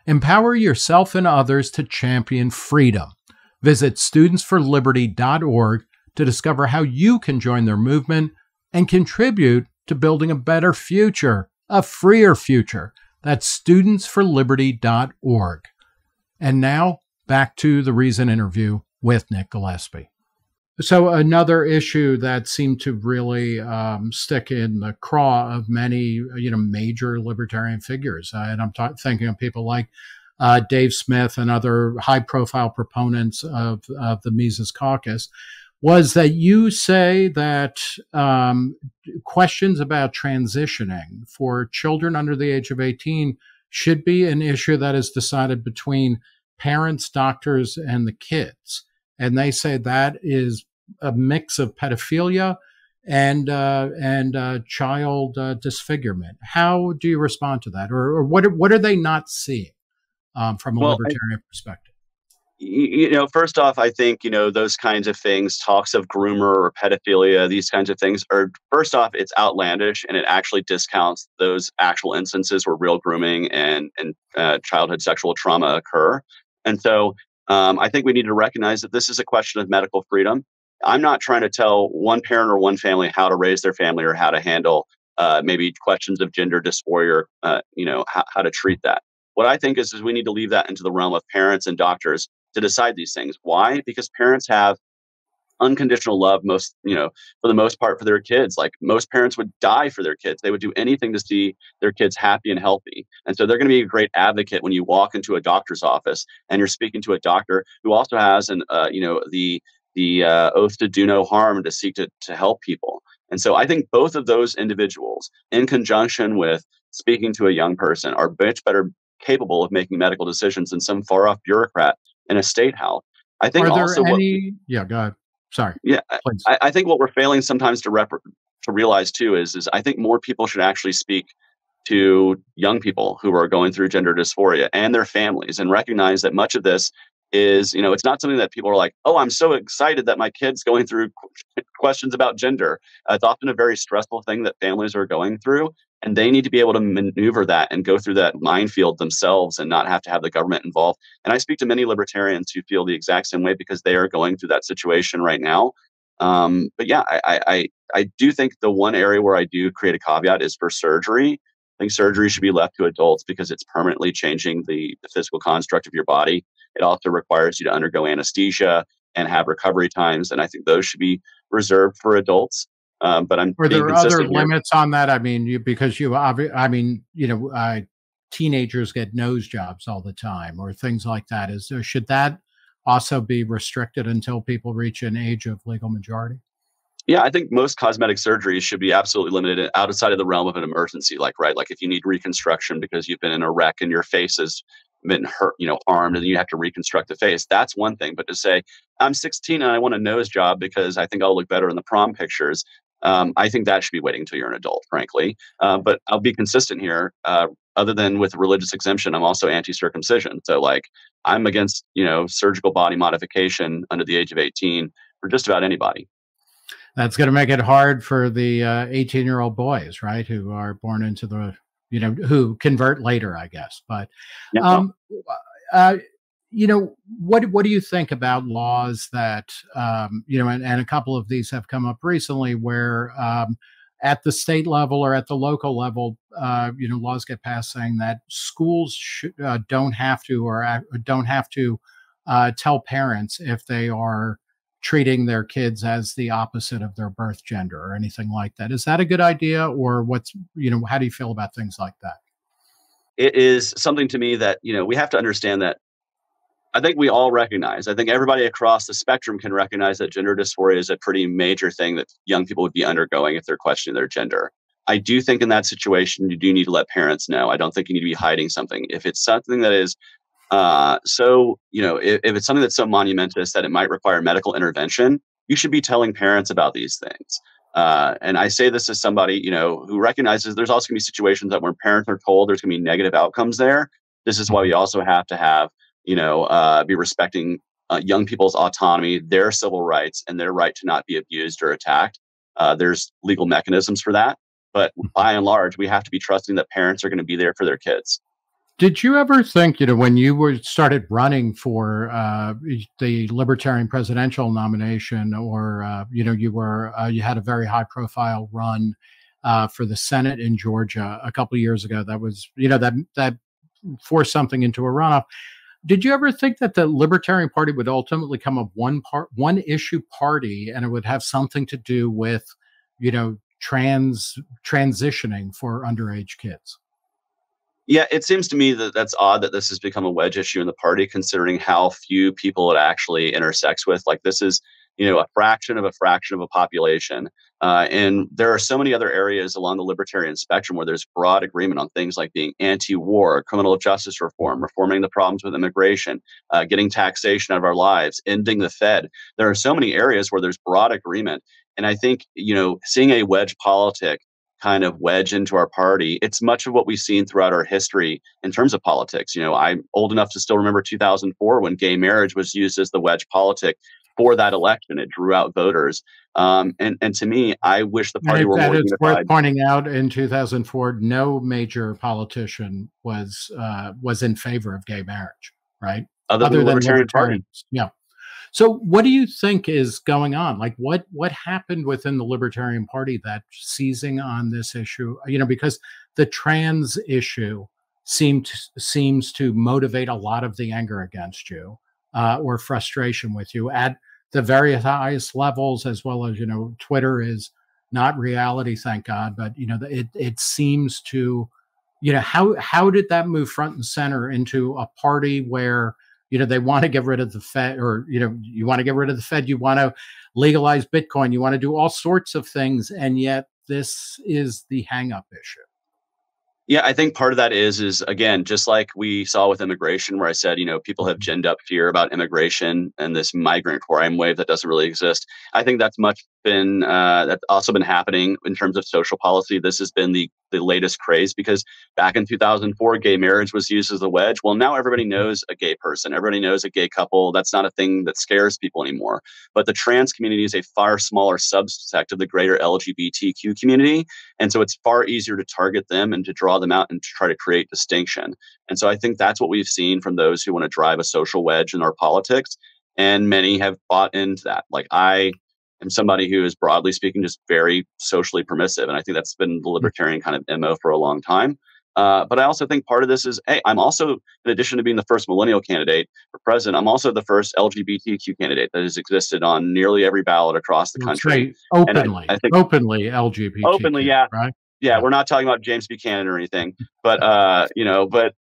Empower yourself and others to champion freedom. Visit studentsforliberty.org to discover how you can join their movement and contribute to building a better future, a freer future. That's studentsforliberty.org. And now back to the Reason interview with Nick Gillespie. So another issue that seemed to really um, stick in the craw of many, you know, major libertarian figures, uh, and I'm ta- thinking of people like uh, Dave Smith and other high-profile proponents of, of the Mises Caucus, was that you say that um, questions about transitioning for children under the age of 18 should be an issue that is decided between parents, doctors, and the kids and they say that is a mix of pedophilia and uh, and uh, child uh, disfigurement. How do you respond to that, or, or what what are they not seeing um, from a well, libertarian I, perspective? You know, first off, I think you know those kinds of things, talks of groomer or pedophilia, these kinds of things are first off, it's outlandish, and it actually discounts those actual instances where real grooming and and uh, childhood sexual trauma occur. And so um, I think we need to recognize that this is a question of medical freedom. I'm not trying to tell one parent or one family how to raise their family or how to handle uh, maybe questions of gender dysphoria, uh, you know, how, how to treat that. What I think is, is we need to leave that into the realm of parents and doctors to decide these things. Why? Because parents have unconditional love most you know for the most part for their kids like most parents would die for their kids they would do anything to see their kids happy and healthy and so they're going to be a great advocate when you walk into a doctor's office and you're speaking to a doctor who also has an uh, you know the the uh, oath to do no harm and to seek to, to help people and so i think both of those individuals in conjunction with speaking to a young person are much better capable of making medical decisions than some far off bureaucrat in a state house. I think are there also any? What, yeah, go ahead. Sorry. Yeah, I, I, think what we're failing sometimes to rep- to realize too is is I think more people should actually speak to young people who are going through gender dysphoria and their families and recognize that much of this is you know it's not something that people are like oh i'm so excited that my kid's going through questions about gender uh, it's often a very stressful thing that families are going through and they need to be able to maneuver that and go through that minefield themselves and not have to have the government involved and i speak to many libertarians who feel the exact same way because they are going through that situation right now um, but yeah I, I i do think the one area where i do create a caveat is for surgery I think surgery should be left to adults because it's permanently changing the, the physical construct of your body. It also requires you to undergo anesthesia and have recovery times, and I think those should be reserved for adults. Um, but I'm are there other here. limits on that? I mean, you, because you, I mean, you know, uh, teenagers get nose jobs all the time, or things like that. Is there should that also be restricted until people reach an age of legal majority? Yeah, I think most cosmetic surgeries should be absolutely limited outside of the realm of an emergency. Like, right, like if you need reconstruction because you've been in a wreck and your face has been hurt, you know, harmed, and you have to reconstruct the face, that's one thing. But to say, I'm 16 and I want a nose job because I think I'll look better in the prom pictures, um, I think that should be waiting until you're an adult, frankly. Uh, but I'll be consistent here. Uh, other than with religious exemption, I'm also anti-circumcision. So, like, I'm against, you know, surgical body modification under the age of 18 for just about anybody that's going to make it hard for the 18 uh, year old boys, right, who are born into the, you know, who convert later, I guess. But, yeah. um, uh, you know, what what do you think about laws that, um, you know, and, and a couple of these have come up recently where um, at the state level or at the local level, uh, you know, laws get passed saying that schools uh, don't have to or don't have to uh, tell parents if they are treating their kids as the opposite of their birth gender or anything like that. Is that a good idea or what's, you know, how do you feel about things like that? It is something to me that, you know, we have to understand that I think we all recognize, I think everybody across the spectrum can recognize that gender dysphoria is a pretty major thing that young people would be undergoing if they're questioning their gender. I do think in that situation, you do need to let parents know. I don't think you need to be hiding something. If it's something that is uh, so, you know, if, if it's something that's so monumentous that it might require medical intervention, you should be telling parents about these things. Uh, and I say this as somebody, you know, who recognizes there's also going to be situations that when parents are told there's going to be negative outcomes there. This is why we also have to have, you know, uh, be respecting uh, young people's autonomy, their civil rights, and their right to not be abused or attacked. Uh, there's legal mechanisms for that. But hmm. by and large, we have to be trusting that parents are going to be there for their kids. Did you ever think, you know, when you were started running for uh, the Libertarian presidential nomination, or uh, you know, you were uh, you had a very high profile run uh, for the Senate in Georgia a couple of years ago? That was, you know, that that forced something into a runoff. Did you ever think that the Libertarian Party would ultimately come up one part, one issue party, and it would have something to do with, you know, trans transitioning for underage kids? Yeah, it seems to me that that's odd that this has become a wedge issue in the party, considering how few people it actually intersects with. Like this is, you know, a fraction of a fraction of a population, uh, and there are so many other areas along the libertarian spectrum where there's broad agreement on things like being anti-war, criminal justice reform, reforming the problems with immigration, uh, getting taxation out of our lives, ending the Fed. There are so many areas where there's broad agreement, and I think you know, seeing a wedge politic kind of wedge into our party. It's much of what we've seen throughout our history in terms of politics. You know, I'm old enough to still remember 2004 when gay marriage was used as the wedge politic for that election. It drew out voters. Um, and, and to me, I wish the party were more unified. worth pointing out in 2004, no major politician was uh, was in favor of gay marriage, right? Other, Other than, than Libertarian Party. Yeah. So, what do you think is going on? Like, what what happened within the Libertarian Party that seizing on this issue? You know, because the trans issue seemed seems to motivate a lot of the anger against you uh, or frustration with you. At the very highest levels, as well as you know, Twitter is not reality, thank God, but you know, it it seems to, you know, how how did that move front and center into a party where you know they want to get rid of the fed or you know you want to get rid of the fed you want to legalize bitcoin you want to do all sorts of things and yet this is the hang up issue Yeah, I think part of that is is again, just like we saw with immigration, where I said, you know, people have mm-hmm. ginned up fear about immigration and this migrant crime wave that doesn't really exist. I think that's much been uh, that's also been happening in terms of social policy. This has been the the latest craze because back in 2004, gay marriage was used as a wedge. Well, now everybody knows a gay person, everybody knows a gay couple. That's not a thing that scares people anymore. But the trans community is a far smaller subsect of the greater LGBTQ community, and so it's far easier to target them and to draw them out and to try to create distinction. And so I think that's what we've seen from those who want to drive a social wedge in our politics. And many have bought into that. Like I am somebody who is broadly speaking just very socially permissive. And I think that's been the hmm. libertarian kind of MO for a long time. Uh, but I also think part of this is, hey, I'm also, in addition to being the first millennial candidate for president, I'm also the first LGBTQ candidate that has existed on nearly every ballot across the country. Openly, I, I, think openly LGBT. Openly, yeah, right. Yeah, we're not talking about James Buchanan or anything, but uh, you know, but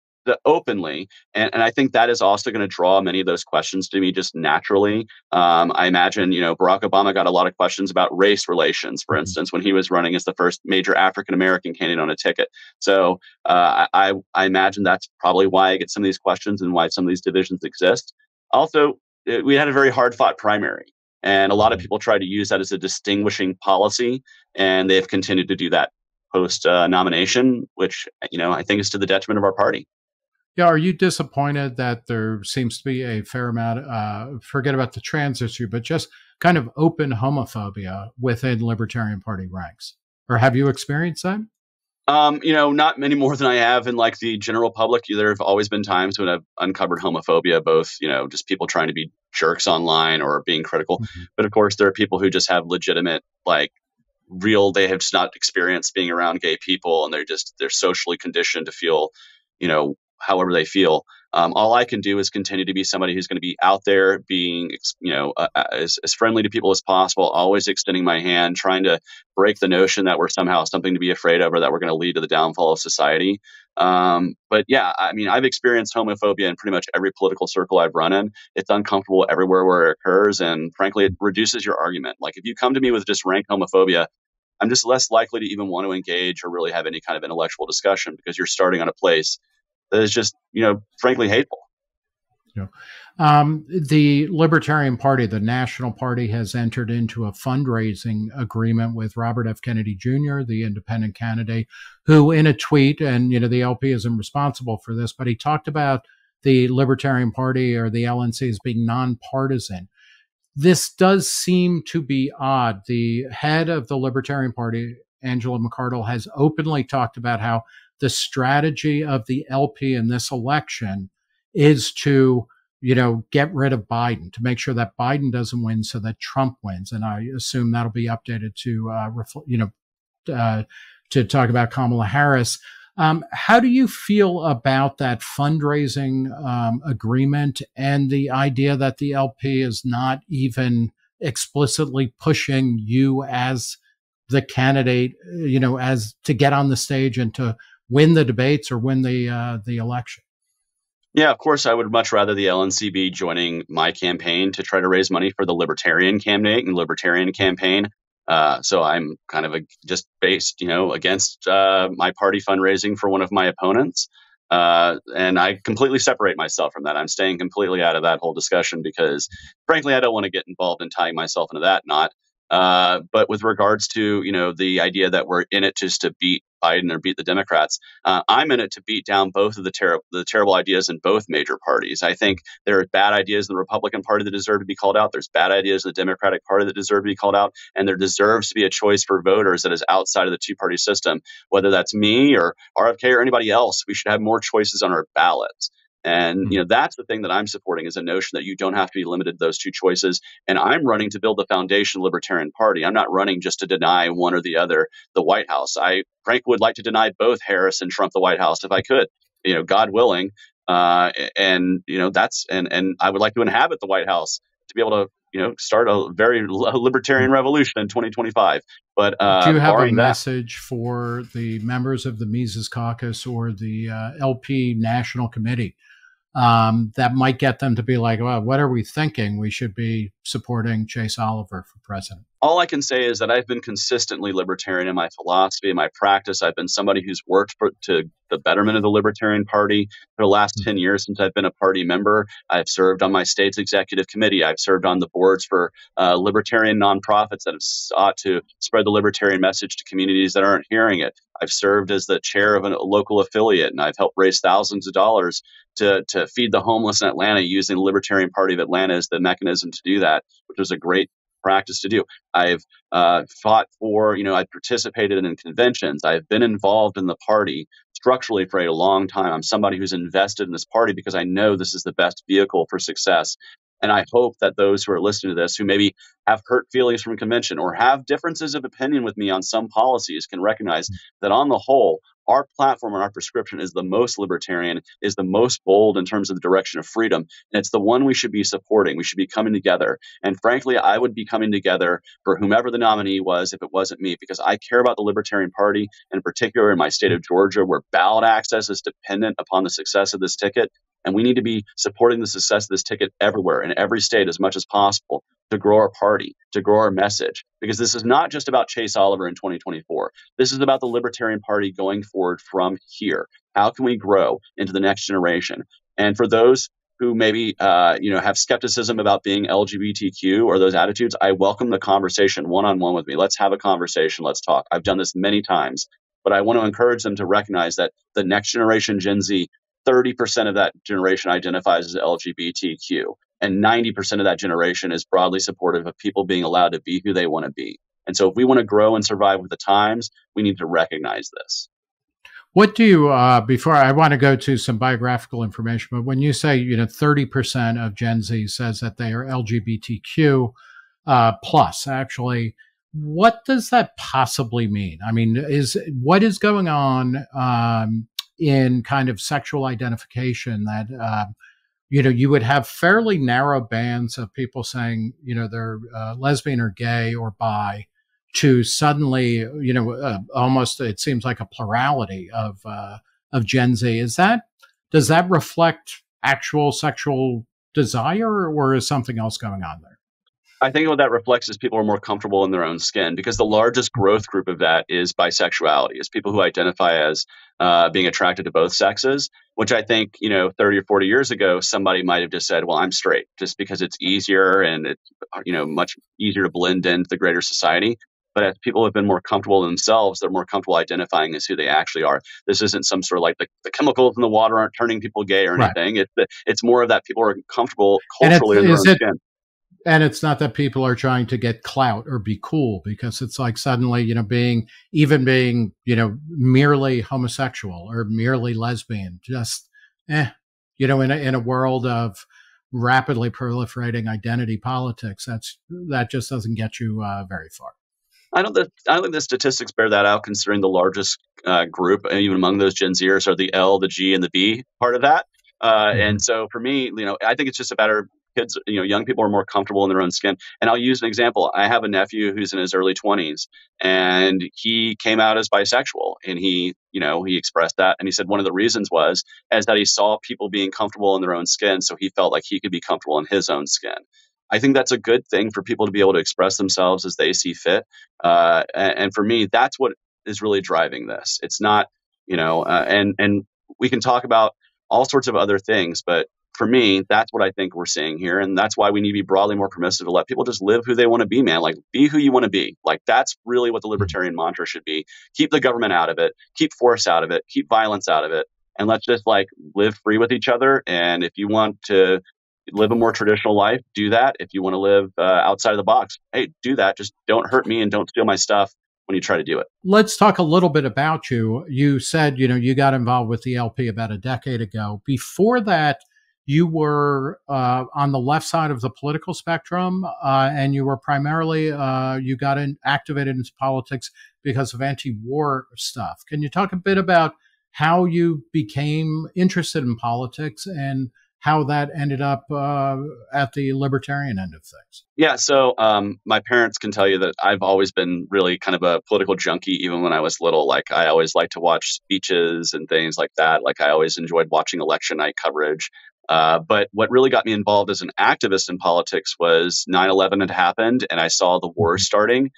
openly and, and i think that is also going to draw many of those questions to me just naturally um, i imagine you know barack obama got a lot of questions about race relations for mm-hmm. instance when he was running as the first major african american candidate on a ticket so uh, I, I imagine that's probably why i get some of these questions and why some of these divisions exist also it, we had a very hard fought primary and a lot of mm-hmm. people try to use that as a distinguishing policy and they've continued to do that post uh, nomination which you know i think is to the detriment of our party yeah, are you disappointed that there seems to be a fair amount? Uh, forget about the trans issue, but just kind of open homophobia within Libertarian Party ranks, or have you experienced that? Um, you know, not many more than I have in like the general public. There have always been times when I've uncovered homophobia, both you know, just people trying to be jerks online or being critical. Mm-hmm. But of course, there are people who just have legitimate like real they have just not experienced being around gay people and they're just they're socially conditioned to feel you know however they feel. Um, all I can do is continue to be somebody who's going to be out there, being you know uh, as, as friendly to people as possible, always extending my hand, trying to break the notion that we're somehow something to be afraid of, or that we're going to lead to the downfall of society. Um, but yeah, I mean, I've experienced homophobia in pretty much every political circle I've run in. It's uncomfortable everywhere where it occurs, and frankly, it reduces your argument. Like if you come to me with just rank homophobia, I'm just less likely to even want to engage or really have any kind of intellectual discussion because you're starting on a place that is just, you know, frankly hateful. Yeah. Um, the Libertarian Party, the National Party, has entered into a fundraising agreement with Robert F. Kennedy Jr., the independent candidate, who, in a tweet, and you know the LP isn't responsible for this, but he talked about the Libertarian Party or the LNC as being nonpartisan. This does seem to be odd. The head of the Libertarian Party, Angela McArdle, has openly talked about how the strategy of the LP in this election is to, you know, get rid of Biden, to make sure that Biden doesn't win so that Trump wins. And I assume that'll be updated to, uh, refl- you know, uh, to talk about Kamala Harris. Um, how do you feel about that fundraising um, agreement and the idea that the LP is not even explicitly pushing you as the candidate, you know, as to get on the stage and to win the debates or win the uh, the election. Yeah, of course, I would much rather the LNC be joining my campaign to try to raise money for the Libertarian candidate and Libertarian campaign. Uh, so I'm kind of a, just based, you know, against uh, my party fundraising for one of my opponents. Uh, and I completely separate myself from that. I'm staying completely out of that whole discussion because, frankly, I don't want to get involved in tying myself into that knot. Uh, but with regards to you know the idea that we're in it just to beat Biden or beat the Democrats. Uh, I'm in it to beat down both of the, ter- the terrible ideas in both major parties. I think there are bad ideas in the Republican Party that deserve to be called out. There's bad ideas in the Democratic Party that deserve to be called out. And there deserves to be a choice for voters that is outside of the two party system, whether that's me or RFK or anybody else. We should have more choices on our ballots. And you know that's the thing that I'm supporting is a notion that you don't have to be limited to those two choices. And I'm running to build the foundation of the Libertarian Party. I'm not running just to deny one or the other the White House. I frankly would like to deny both Harris and Trump the White House if I could. You know, God willing. Uh, and you know that's and and I would like to inhabit the White House to be able to you know start a very libertarian hmm. revolution in 2025. But uh, do you have a message that, for the members of the Mises Caucus or the uh, LP National Committee um, that might get them to be like, well, what are we thinking? We should be supporting Chase Oliver for president. All I can say is that I've been consistently libertarian in my philosophy, in my practice. I've been somebody who's worked for, to the betterment of the Libertarian Party for the last mm-hmm. 10 years since I've been a party member. I've served on my state's executive committee. I've served on the boards for uh, libertarian nonprofits that have sought to spread the libertarian message to communities that aren't hearing it. I've served as the chair of a local affiliate, and I've helped raise thousands of dollars to, to feed the homeless in Atlanta using the Libertarian Party of Atlanta as the mechanism to do that, which was a great practice to do. I've uh, fought for, you know, I've participated in conventions. I've been involved in the party structurally for a long time. I'm somebody who's invested in this party because I know this is the best vehicle for success. And I hope that those who are listening to this, who maybe have hurt feelings from convention or have differences of opinion with me on some policies, can recognize that on the whole, our platform and our prescription is the most libertarian, is the most bold in terms of the direction of freedom. And it's the one we should be supporting. We should be coming together. And frankly, I would be coming together for whomever the nominee was if it wasn't me, because I care about the Libertarian Party, and in particular in my state of Georgia, where ballot access is dependent upon the success of this ticket. And we need to be supporting the success of this ticket everywhere in every state as much as possible to grow our party, to grow our message. Because this is not just about Chase Oliver in 2024. This is about the Libertarian Party going forward from here. How can we grow into the next generation? And for those who maybe uh, you know have skepticism about being LGBTQ or those attitudes, I welcome the conversation one on one with me. Let's have a conversation. Let's talk. I've done this many times, but I want to encourage them to recognize that the next generation Gen Z 30% of that generation identifies as LGBTQ, and 90% of that generation is broadly supportive of people being allowed to be who they want to be. And so, if we want to grow and survive with the times, we need to recognize this. What do you, uh, before I want to go to some biographical information, but when you say, you know, 30% of Gen Z says that they are LGBTQ uh, plus, actually, what does that possibly mean? I mean, is what is going on um, in kind of sexual identification that uh, you know you would have fairly narrow bands of people saying you know they're uh, lesbian or gay or bi to suddenly you know uh, almost it seems like a plurality of uh, of Gen Z. Is that does that reflect actual sexual desire or is something else going on there I think what that reflects is people are more comfortable in their own skin because the largest growth group of that is bisexuality, is people who identify as uh, being attracted to both sexes, which I think, you know, 30 or 40 years ago, somebody might have just said, well, I'm straight just because it's easier and it's, you know, much easier to blend into the greater society. But as people have been more comfortable themselves, they're more comfortable identifying as who they actually are. This isn't some sort of like the, the chemicals in the water aren't turning people gay or anything. Right. It's it's more of that people are comfortable culturally in their own it, skin and it's not that people are trying to get clout or be cool because it's like suddenly you know being even being you know merely homosexual or merely lesbian just eh you know in a, in a world of rapidly proliferating identity politics that's that just doesn't get you uh, very far I don't, I don't think the statistics bear that out, considering the largest uh, group, even among those Gen Zers, are the L, the G, and the B part of that. Uh, mm-hmm. And so for me, you know, I think it's just a matter kids, you know, young people are more comfortable in their own skin. And I'll use an example. I have a nephew who's in his early 20s and he came out as bisexual and he, you know, he expressed that. And he said one of the reasons was as that he saw people being comfortable in their own skin. So he felt like he could be comfortable in his own skin. I think that's a good thing for people to be able to express themselves as they see fit. Uh, and, and, for me, that's what is really driving this. It's not, you know, uh, and and we can talk about all sorts of other things, but for me, that's what I think we're seeing here. And that's why we need to be broadly more permissive to let people just live who they want to be, man. Like, be who you want to be. Like, that's really what the mm-hmm. libertarian mantra should be. Keep the government out of it, keep force out of it, keep violence out of it. And let's just like live free with each other. And if you want to live a more traditional life, do that. If you want to live uh, outside of the box, hey, do that. Just don't hurt me and don't steal my stuff when you try to do it. Let's talk a little bit about you. You said, you know, you got involved with the LP about a decade ago. Before that, you were uh, on the left side of the political spectrum, uh, and you were primarily uh, you got in, activated into politics because of anti-war stuff. Can you talk a bit about how you became interested in politics and how that ended up uh, at the libertarian end of things. Yeah, so um, my parents can tell you that I've always been really kind of a political junkie, even when I was little. Like I always liked to watch speeches and things like that. Like I always enjoyed watching election night coverage. Uh, but what really got me involved as an activist in politics was 9 11 had happened and I saw the war mm-hmm. starting.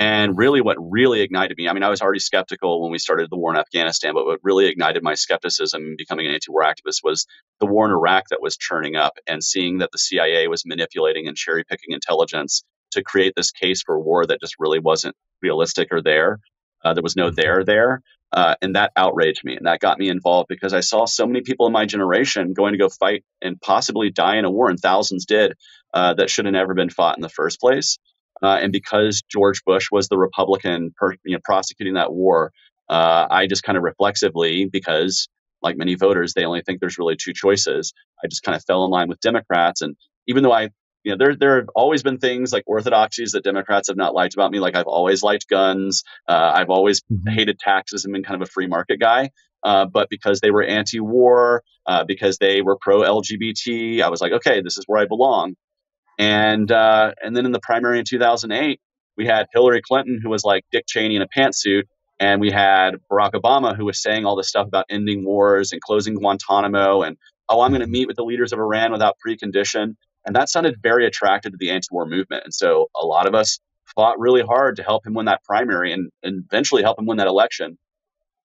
And really, what really ignited me I mean, I was already skeptical when we started the war in Afghanistan, but what really ignited my skepticism in becoming an anti war activist was the war in Iraq that was churning up and seeing that the CIA was manipulating and cherry picking intelligence to create this case for war that just really wasn't realistic or there. Uh, there was no mm-hmm. there there. Uh, and that outraged me and that got me involved because I saw so many people in my generation going to go fight and possibly die in a war, and thousands did, uh, that should have never been fought in the first place. Uh, and because George Bush was the Republican per, you know, prosecuting that war, uh, I just kind of reflexively, because like many voters, they only think there's really two choices. I just kind of fell in line with Democrats. And even though I, you know, there there have always been things like orthodoxies that Democrats have not liked about me. Like I've always liked guns. Uh, I've always mm-hmm. hated taxes and been kind of a free market guy. Uh, but because they were anti-war, uh, because they were pro-LGBT, I was like, okay, this is where I belong. And uh, and then in the primary in 2008, we had Hillary Clinton, who was like Dick Cheney in a pantsuit, and we had Barack Obama, who was saying all this stuff about ending wars and closing Guantanamo, and oh, I'm going to meet with the leaders of Iran without precondition. And that sounded very attractive to the anti-war movement. And so a lot of us fought really hard to help him win that primary and, and eventually help him win that election.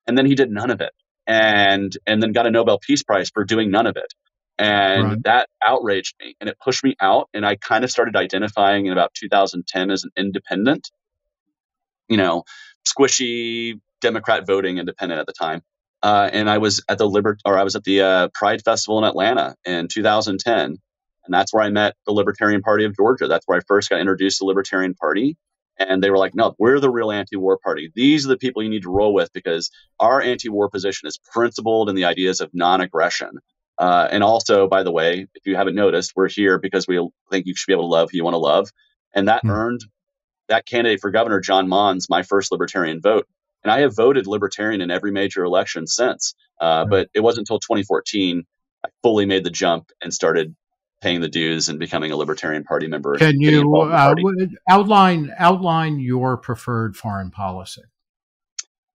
And then he did none of it. And and then got a Nobel Peace Prize for doing none of it. And right. that outraged me and it pushed me out. And I kind of started identifying in about 2010 as an independent, you know, squishy Democrat voting independent at the time. Uh, and I was at the Libert or I was at the uh, Pride Festival in Atlanta in 2010. And that's where I met the Libertarian Party of Georgia. That's where I first got introduced to the Libertarian Party. And they were like, no, we're the real anti war party. These are the people you need to roll with because our anti war position is principled in the ideas of non aggression. Uh, and also, by the way, if you haven't noticed, we're here because we think you should be able to love who you want to love. And that mm. earned that candidate for governor, John Monds, my first libertarian vote. And I have voted libertarian in every major election since. Uh, But it wasn't until 2014 I fully made the jump and started paying the dues and becoming a libertarian party member. Can you uh, outline outline your preferred foreign policy?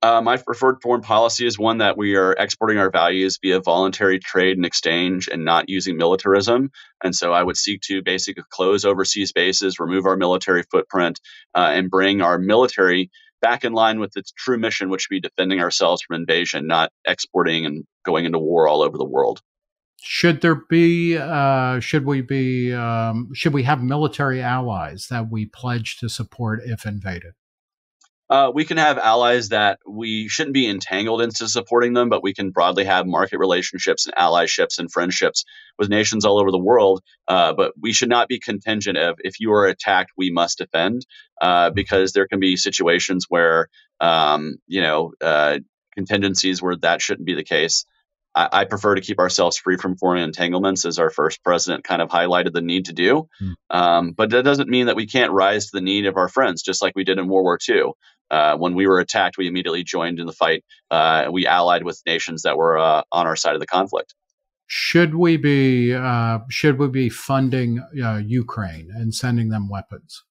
Uh, my preferred foreign policy is one that we are exporting our values via voluntary trade and exchange and not using militarism. And so I would seek to basically close overseas bases, remove our military footprint, uh, and bring our military back in line with its true mission, which would be defending ourselves from invasion, not exporting and going into war all over the world. Should there be? Uh, should we be? Um, should we have military allies that we pledge to support if invaded? uh, we can have allies that we shouldn't be entangled into supporting them, but we can broadly have market relationships and allyships and friendships with nations all over the world. Uh, but we should not be contingent of if you are attacked, we must defend, uh, because there can be situations where um, you know uh, contingencies where that shouldn't be the case. I, I, prefer to keep ourselves free from foreign entanglements, as our first president kind of highlighted the need to do. Mm. Um, but that doesn't mean that we can't rise to the need of our friends, just like we did in World War II. Uh, when we were attacked, we immediately joined in the fight. Uh, we allied with nations that were uh, on our side of the conflict. Should we be uh, should we be funding uh, Ukraine and sending them weapons?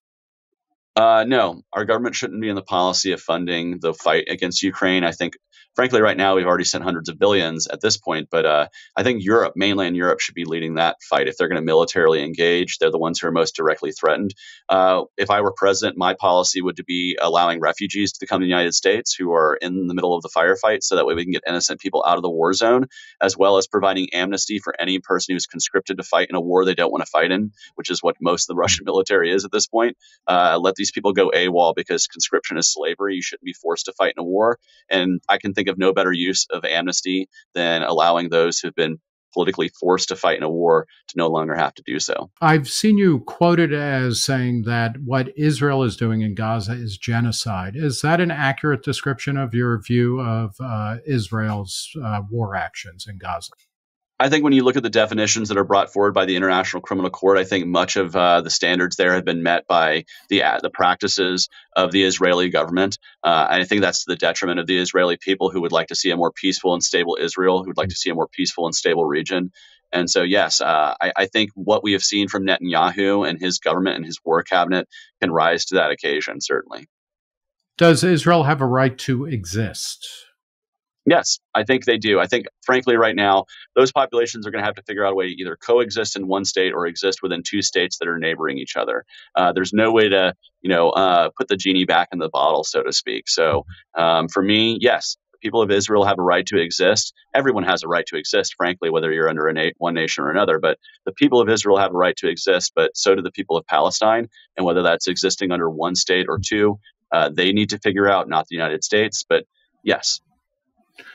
Uh, no, our government shouldn't be in the policy of funding the fight against Ukraine. I think frankly, right now we've already sent hundreds of billions at this point. But uh, I think Europe, mainland Europe, should be leading that fight. If they're going to militarily engage, they're the ones who are most directly threatened. Uh, if I were president, my policy would be allowing refugees to come to the United States who are in the middle of the firefight, so that way we can get innocent people out of the war zone, as well as providing amnesty for any person who's conscripted to fight in a war they don't want to fight in, which is what most of the Russian military is at this point. Uh, let these people go AWOL because conscription is slavery. You shouldn't be forced to fight in a war. And I can think think of no better use of amnesty than allowing those who've been politically forced to fight in a war to no longer have to do so. I've seen you quoted as saying that what Israel is doing in Gaza is genocide. Is that an accurate description of your view of uh, Israel's uh, war actions in Gaza? I think when you look at the definitions that are brought forward by the International Criminal Court, I think much of uh, the standards there have been met by the uh, the practices of the Israeli government. Uh, I think that's to the detriment of the Israeli people who would like to see a more peaceful and stable Israel, who would like to see a more peaceful and stable region. And so, yes, uh, I, I, think what we have seen from Netanyahu and his government and his war cabinet can rise to that occasion, certainly. Does Israel have a right to exist? Yes, I think they do. I think, frankly, right now, those populations are going to have to figure out a way to either coexist in one state or exist within two states that are neighboring each other. Uh, there's no way to, you know, uh, put the genie back in the bottle, so to speak. So, um, for me, yes, the people of Israel have a right to exist. Everyone has a right to exist, frankly, whether you're under one nation or another. But the people of Israel have a right to exist, but so do the people of Palestine. And whether that's existing under one state or two, uh, they need to figure out, not the United States. But yes,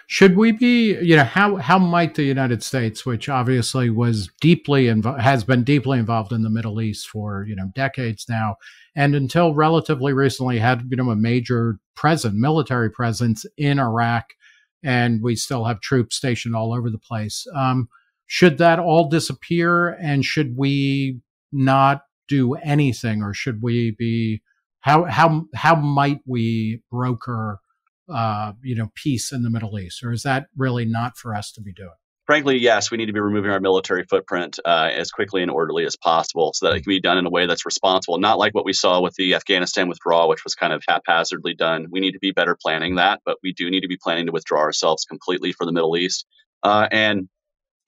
should we be, you know, how how might the United States, which obviously was deeply invo- has been deeply involved in the Middle East for you know decades now, and until relatively recently had you know a major present military presence in Iraq, and we still have troops stationed all over the place. Um, should that all disappear, and should we not do anything, or should we be how how how might we broker uh, you know, peace in the Middle East, or is that really not for us to be doing? Frankly, yes, we need to be removing our military footprint uh, as quickly and orderly as possible so that it can be done in a way that's responsible, not like what we saw with the Afghanistan withdrawal, which was kind of haphazardly done. We need to be better planning that, but we do need to be planning to withdraw ourselves completely for the Middle East. Uh, and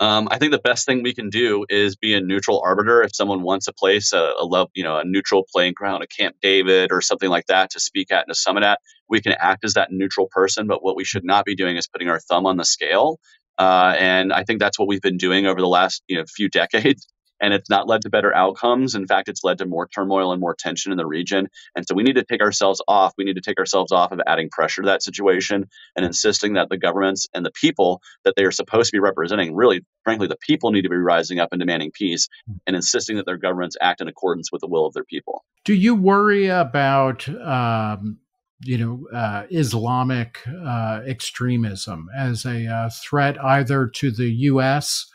um, I think the best thing we can do is be a neutral arbiter. If someone wants a place, a, a love, you know, a neutral playing ground, a Camp David or something like that to speak at and to summit at, we can act as that neutral person. But what we should not be doing is putting our thumb on the scale. Uh, and I think that's what we've been doing over the last you know few decades and it's not led to better outcomes. In fact, it's led to more turmoil and more tension in the region. And so we need to take ourselves off. We need to take ourselves off of adding pressure to that situation and insisting that the governments and the people that they are supposed to be representing, really, frankly, the people need to be rising up and demanding peace and insisting that their governments act in accordance with the will of their people. Do you worry about? Um you know, uh, Islamic uh, extremism as a uh, threat either to the U.S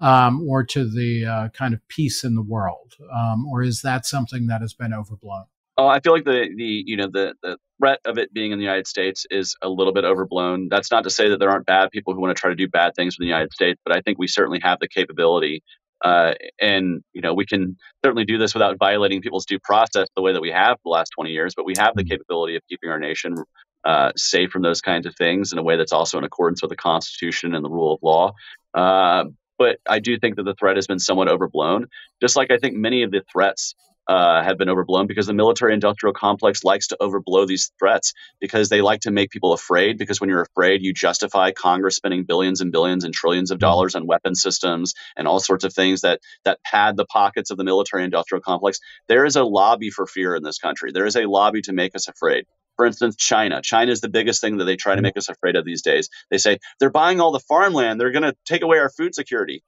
um, or to the uh, kind of peace in the world, um, or is that something that has been overblown? Oh, I feel like the the you know the the threat of it being in the United States is a little bit overblown. That's not to say that there aren't bad people who want to try to do bad things in the United States, but I think we certainly have the capability, uh, and you know we can certainly do this without violating people's due process the way that we have the last twenty years. But we have the mm-hmm. capability of keeping our nation uh, safe from those kinds of things in a way that's also in accordance with the Constitution and the rule of law. Uh, but I do think that the threat has been somewhat overblown. Just like I think many of the threats uh, have been overblown because the military industrial complex likes to overblow these threats because they like to make people afraid. Because when you're afraid, you justify Congress spending billions and billions and trillions of mm-hmm. dollars on weapon systems and all sorts of things that that pad the pockets of the military industrial complex. There is a lobby for fear in this country. There is a lobby to make us afraid. For instance, China. China is the biggest thing that they try to make us afraid of these days. They say they're buying all the farmland. They're going to take away our food security.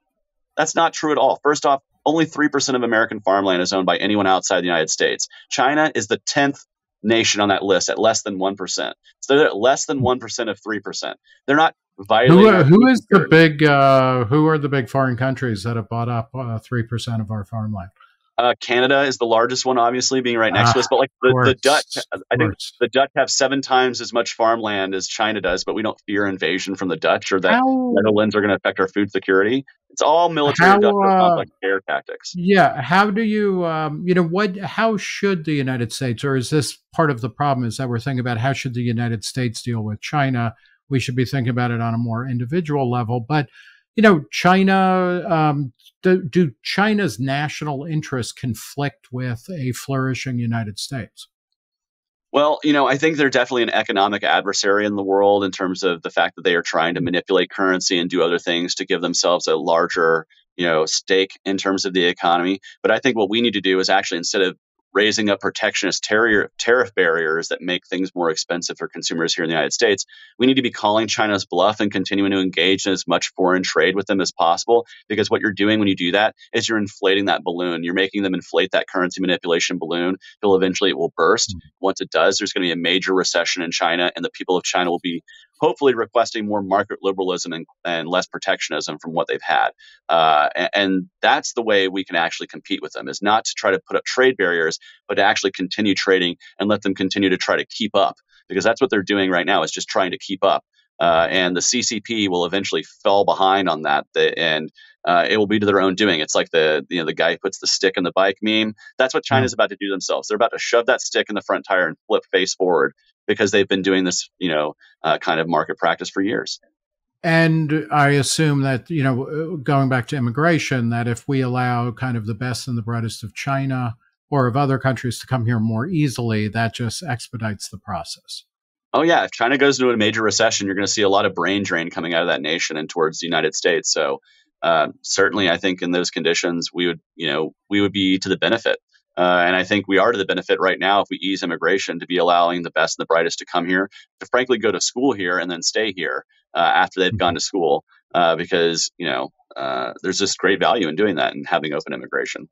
That's not true at all. First off, only 3% of American farmland is owned by anyone outside the United States. China is the 10th nation on that list at less than 1%. So they're at less than 1% of 3%. They're not violating. Who, are, who is the big, uh, who are the big foreign countries that have bought up uh, 3% of our farmland? Uh, Canada is the largest one, obviously, being right next ah, to us. But like the, the Dutch, I think the Dutch have seven times as much farmland as China does, but we don't fear invasion from the Dutch or that how, Netherlands are going to affect our food security. It's all military how, industrial uh, complex air tactics. Yeah. How do you, um, you know, what? How should the United States, or is this part of the problem? Is that we're thinking about how should the United States deal with China? We should be thinking about it on a more individual level, but you know, China, um, do, do China's national interests conflict with a flourishing United States? Well, you know, I think they're definitely an economic adversary in the world in terms of the fact that they are trying to manipulate currency and do other things to give themselves a larger, you know, stake in terms of the economy. But I think what we need to do is actually instead of raising up protectionist tariff barriers that make things more expensive for consumers here in the United States. We need to be calling China's bluff and continuing to engage in as much foreign trade with them as possible. Because what you're doing when you do that is you're inflating that balloon. You're making them inflate that currency manipulation balloon until eventually it will burst. Mm-hmm. Once it does, there's going to be a major recession in China, and the people of China will be hopefully requesting more market liberalism and, and less protectionism from what they've had. Uh, and, and, that's the way we can actually compete with them is not to try to put up trade barriers, but to actually continue trading and let them continue to try to keep up because that's what they're doing right now is just trying to keep up. Uh, and the CCP will eventually fall behind on that, the, and uh, it will be to their own doing. It's like the you know the guy who puts the stick in the bike meme. That's what China's about to do themselves. They're about to shove that stick in the front tire and flip face forward because they've been doing this, you know, uh, kind of market practice for years. And I assume that, you know, going back to immigration, that if we allow kind of the best and the brightest of China or of other countries to come here more easily, that just expedites the process. Oh, yeah. If China goes into a major recession, you're going to see a lot of brain drain coming out of that nation and towards the United States. So, uh, certainly, I think in those conditions, we would, you know, we would be to the benefit. Uh, and I think we are to the benefit right now if we ease immigration to be allowing the best and the brightest to come here, to frankly go to school here and then stay here uh, after they've gone to school, uh, because you know uh, there's just great value in doing that and having open immigration.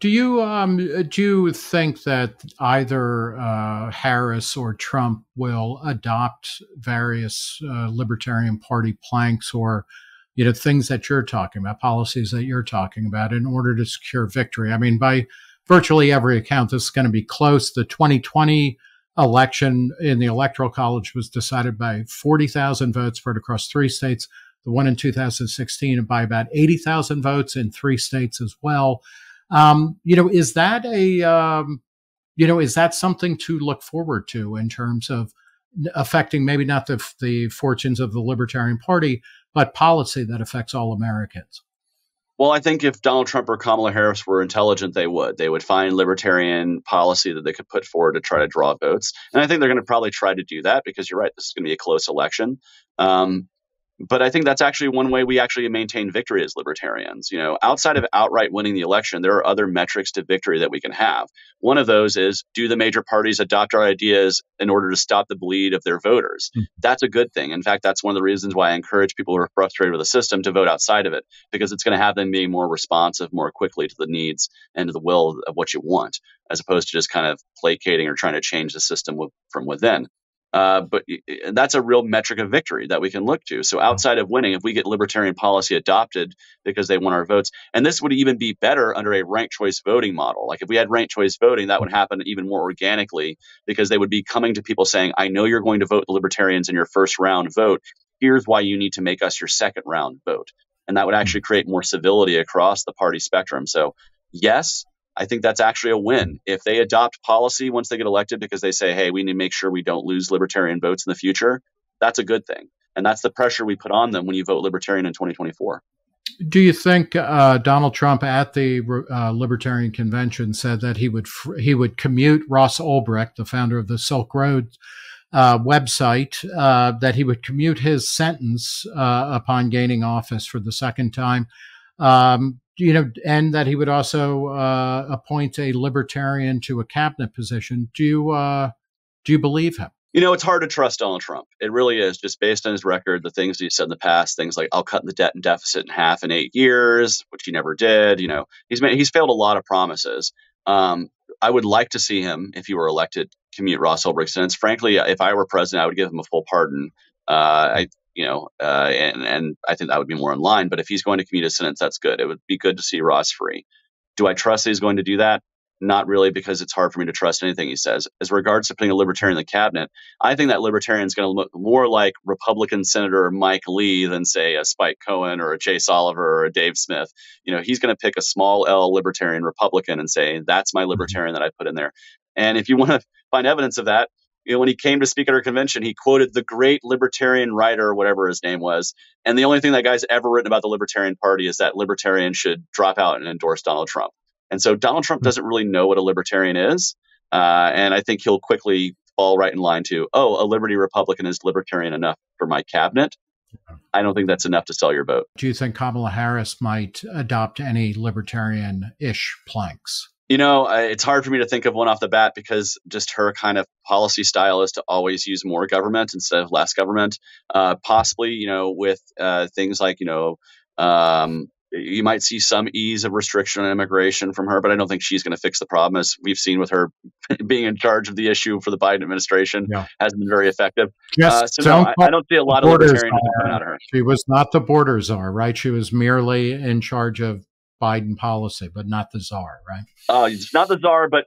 Do you um, do you think that either uh, Harris or Trump will adopt various uh, Libertarian Party planks or you know things that you're talking about, policies that you're talking about, in order to secure victory? I mean, by virtually every account, this is going to be close. The 2020 election in the Electoral College was decided by 40,000 votes spread across three states. The one in 2016 by about 80,000 votes in three states as well. Um, you know, is that a, um, you know, is that something to look forward to in terms of affecting maybe not the, the fortunes of the Libertarian Party, but policy that affects all Americans? Well, I think if Donald Trump or Kamala Harris were intelligent, they would. They would find libertarian policy that they could put forward to try to draw votes. And I think they're going to probably try to do that because you're right, this is going to be a close election. Um, but I think that's actually one way we actually maintain victory as libertarians. You know, outside of outright winning the election, there are other metrics to victory that we can have. One of those is do the major parties adopt our ideas in order to stop the bleed of their voters? Mm. That's a good thing. In fact, that's one of the reasons why I encourage people who are frustrated with the system to vote outside of it, because it's going to have them being more responsive more quickly to the needs and to the will of what you want, as opposed to just kind of placating or trying to change the system from within. Uh, but that's a real metric of victory that we can look to. So mm-hmm. outside of winning, if we get libertarian policy adopted because they want our votes, and this would even be better under a ranked choice voting model. Like if we had ranked choice voting, that would mm-hmm. happen even more organically because they would be coming to people saying, "I know you're going to vote the libertarians in your first round vote. Here's why you need to make us your second round vote." And that would mm-hmm. actually create more civility across the party spectrum. So yes, I think that's actually a win. If they adopt policy once they get elected because they say, hey, we need to make sure we don't lose libertarian votes in the future, that's a good thing. And that's the pressure we put on them when you vote libertarian in 2024. Do you think uh, Donald Trump at the uh, Libertarian Convention said that he would fr- he would commute Ross Ulbricht, the founder of the Silk Road uh, website, uh, that he would commute his sentence uh, upon gaining office for the second time? Um, you know, and that he would also uh, appoint a libertarian to a cabinet position. Do you uh, do you believe him? You know, it's hard to trust Donald Trump. It really is, just based on his record, the things he said in the past, things like "I'll cut the debt and deficit in half in eight years," which he never did. You know, he's made, he's failed a lot of promises. Um, I would like to see him, if he were elected, commute Ross Ulbricht's sentence. Frankly, if I were president, I would give him a full pardon. Uh, I you know, uh, and and I think that would be more in line. But if he's going to commute a sentence, that's good. It would be good to see Ross free. Do I trust that he's going to do that? Not really, because it's hard for me to trust anything he says. As regards to putting a libertarian in the cabinet, I think that libertarian is going to look more like Republican Senator Mike Lee than, say, a Spike Cohen or a Chase Oliver or a Dave Smith. You know, he's going to pick a small L libertarian Republican and say, that's my mm-hmm. libertarian that I put in there. And if you want to find evidence of that, you know, when he came to speak at our convention, he quoted the great libertarian writer, whatever his name was. And the only thing that guy's ever written about the Libertarian Party is that libertarians should drop out and endorse Donald Trump. And so Donald Trump hmm. doesn't really know what a libertarian is. Uh, and I think he'll quickly fall right in line to, oh, a Liberty Republican is libertarian enough for my cabinet. I don't think that's enough to sell your vote. Do you think Kamala Harris might adopt any libertarian ish planks? You know, it's hard for me to think of one off the bat because just her kind of policy style is to always use more government instead of less government. Uh, possibly, you know, with uh, things like, you know, um, you might see some ease of restriction on immigration from her, but I don't think she's going to fix the problem. As we've seen with her being in charge of the issue for the Biden administration, yeah. hasn't been very effective. Yes, uh, so no, I, I, don't see a lot of libertarianism out of her. She was not the border czar, right? She was merely in charge of Biden policy, but not the czar, right? Uh, not the czar, but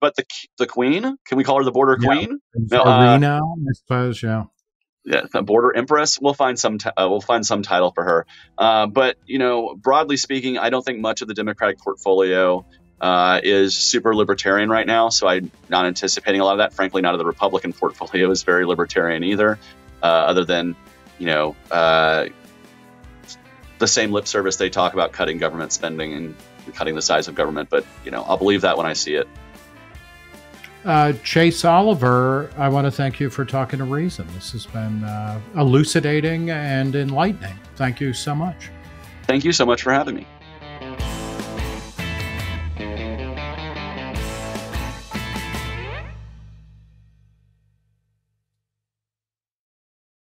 but the the queen. Can we call her the border queen? No, Arena, uh, I suppose. Yeah. Yeah, the border empress. We'll find some. T- uh, we'll find some title for her. Uh, but you know, broadly speaking, I don't think much of the Democratic portfolio uh, is super libertarian right now. So I'm not anticipating a lot of that. Frankly, none of the Republican portfolio is very libertarian either, uh, other than, you know, uh, the same lip service they talk about cutting government spending and cutting the size of government. But, you know, I'll believe that when I see it. Uh, Chase Oliver, I want to thank you for talking to Reason. This has been uh, elucidating and enlightening. Thank you so much. Thank you so much for having me.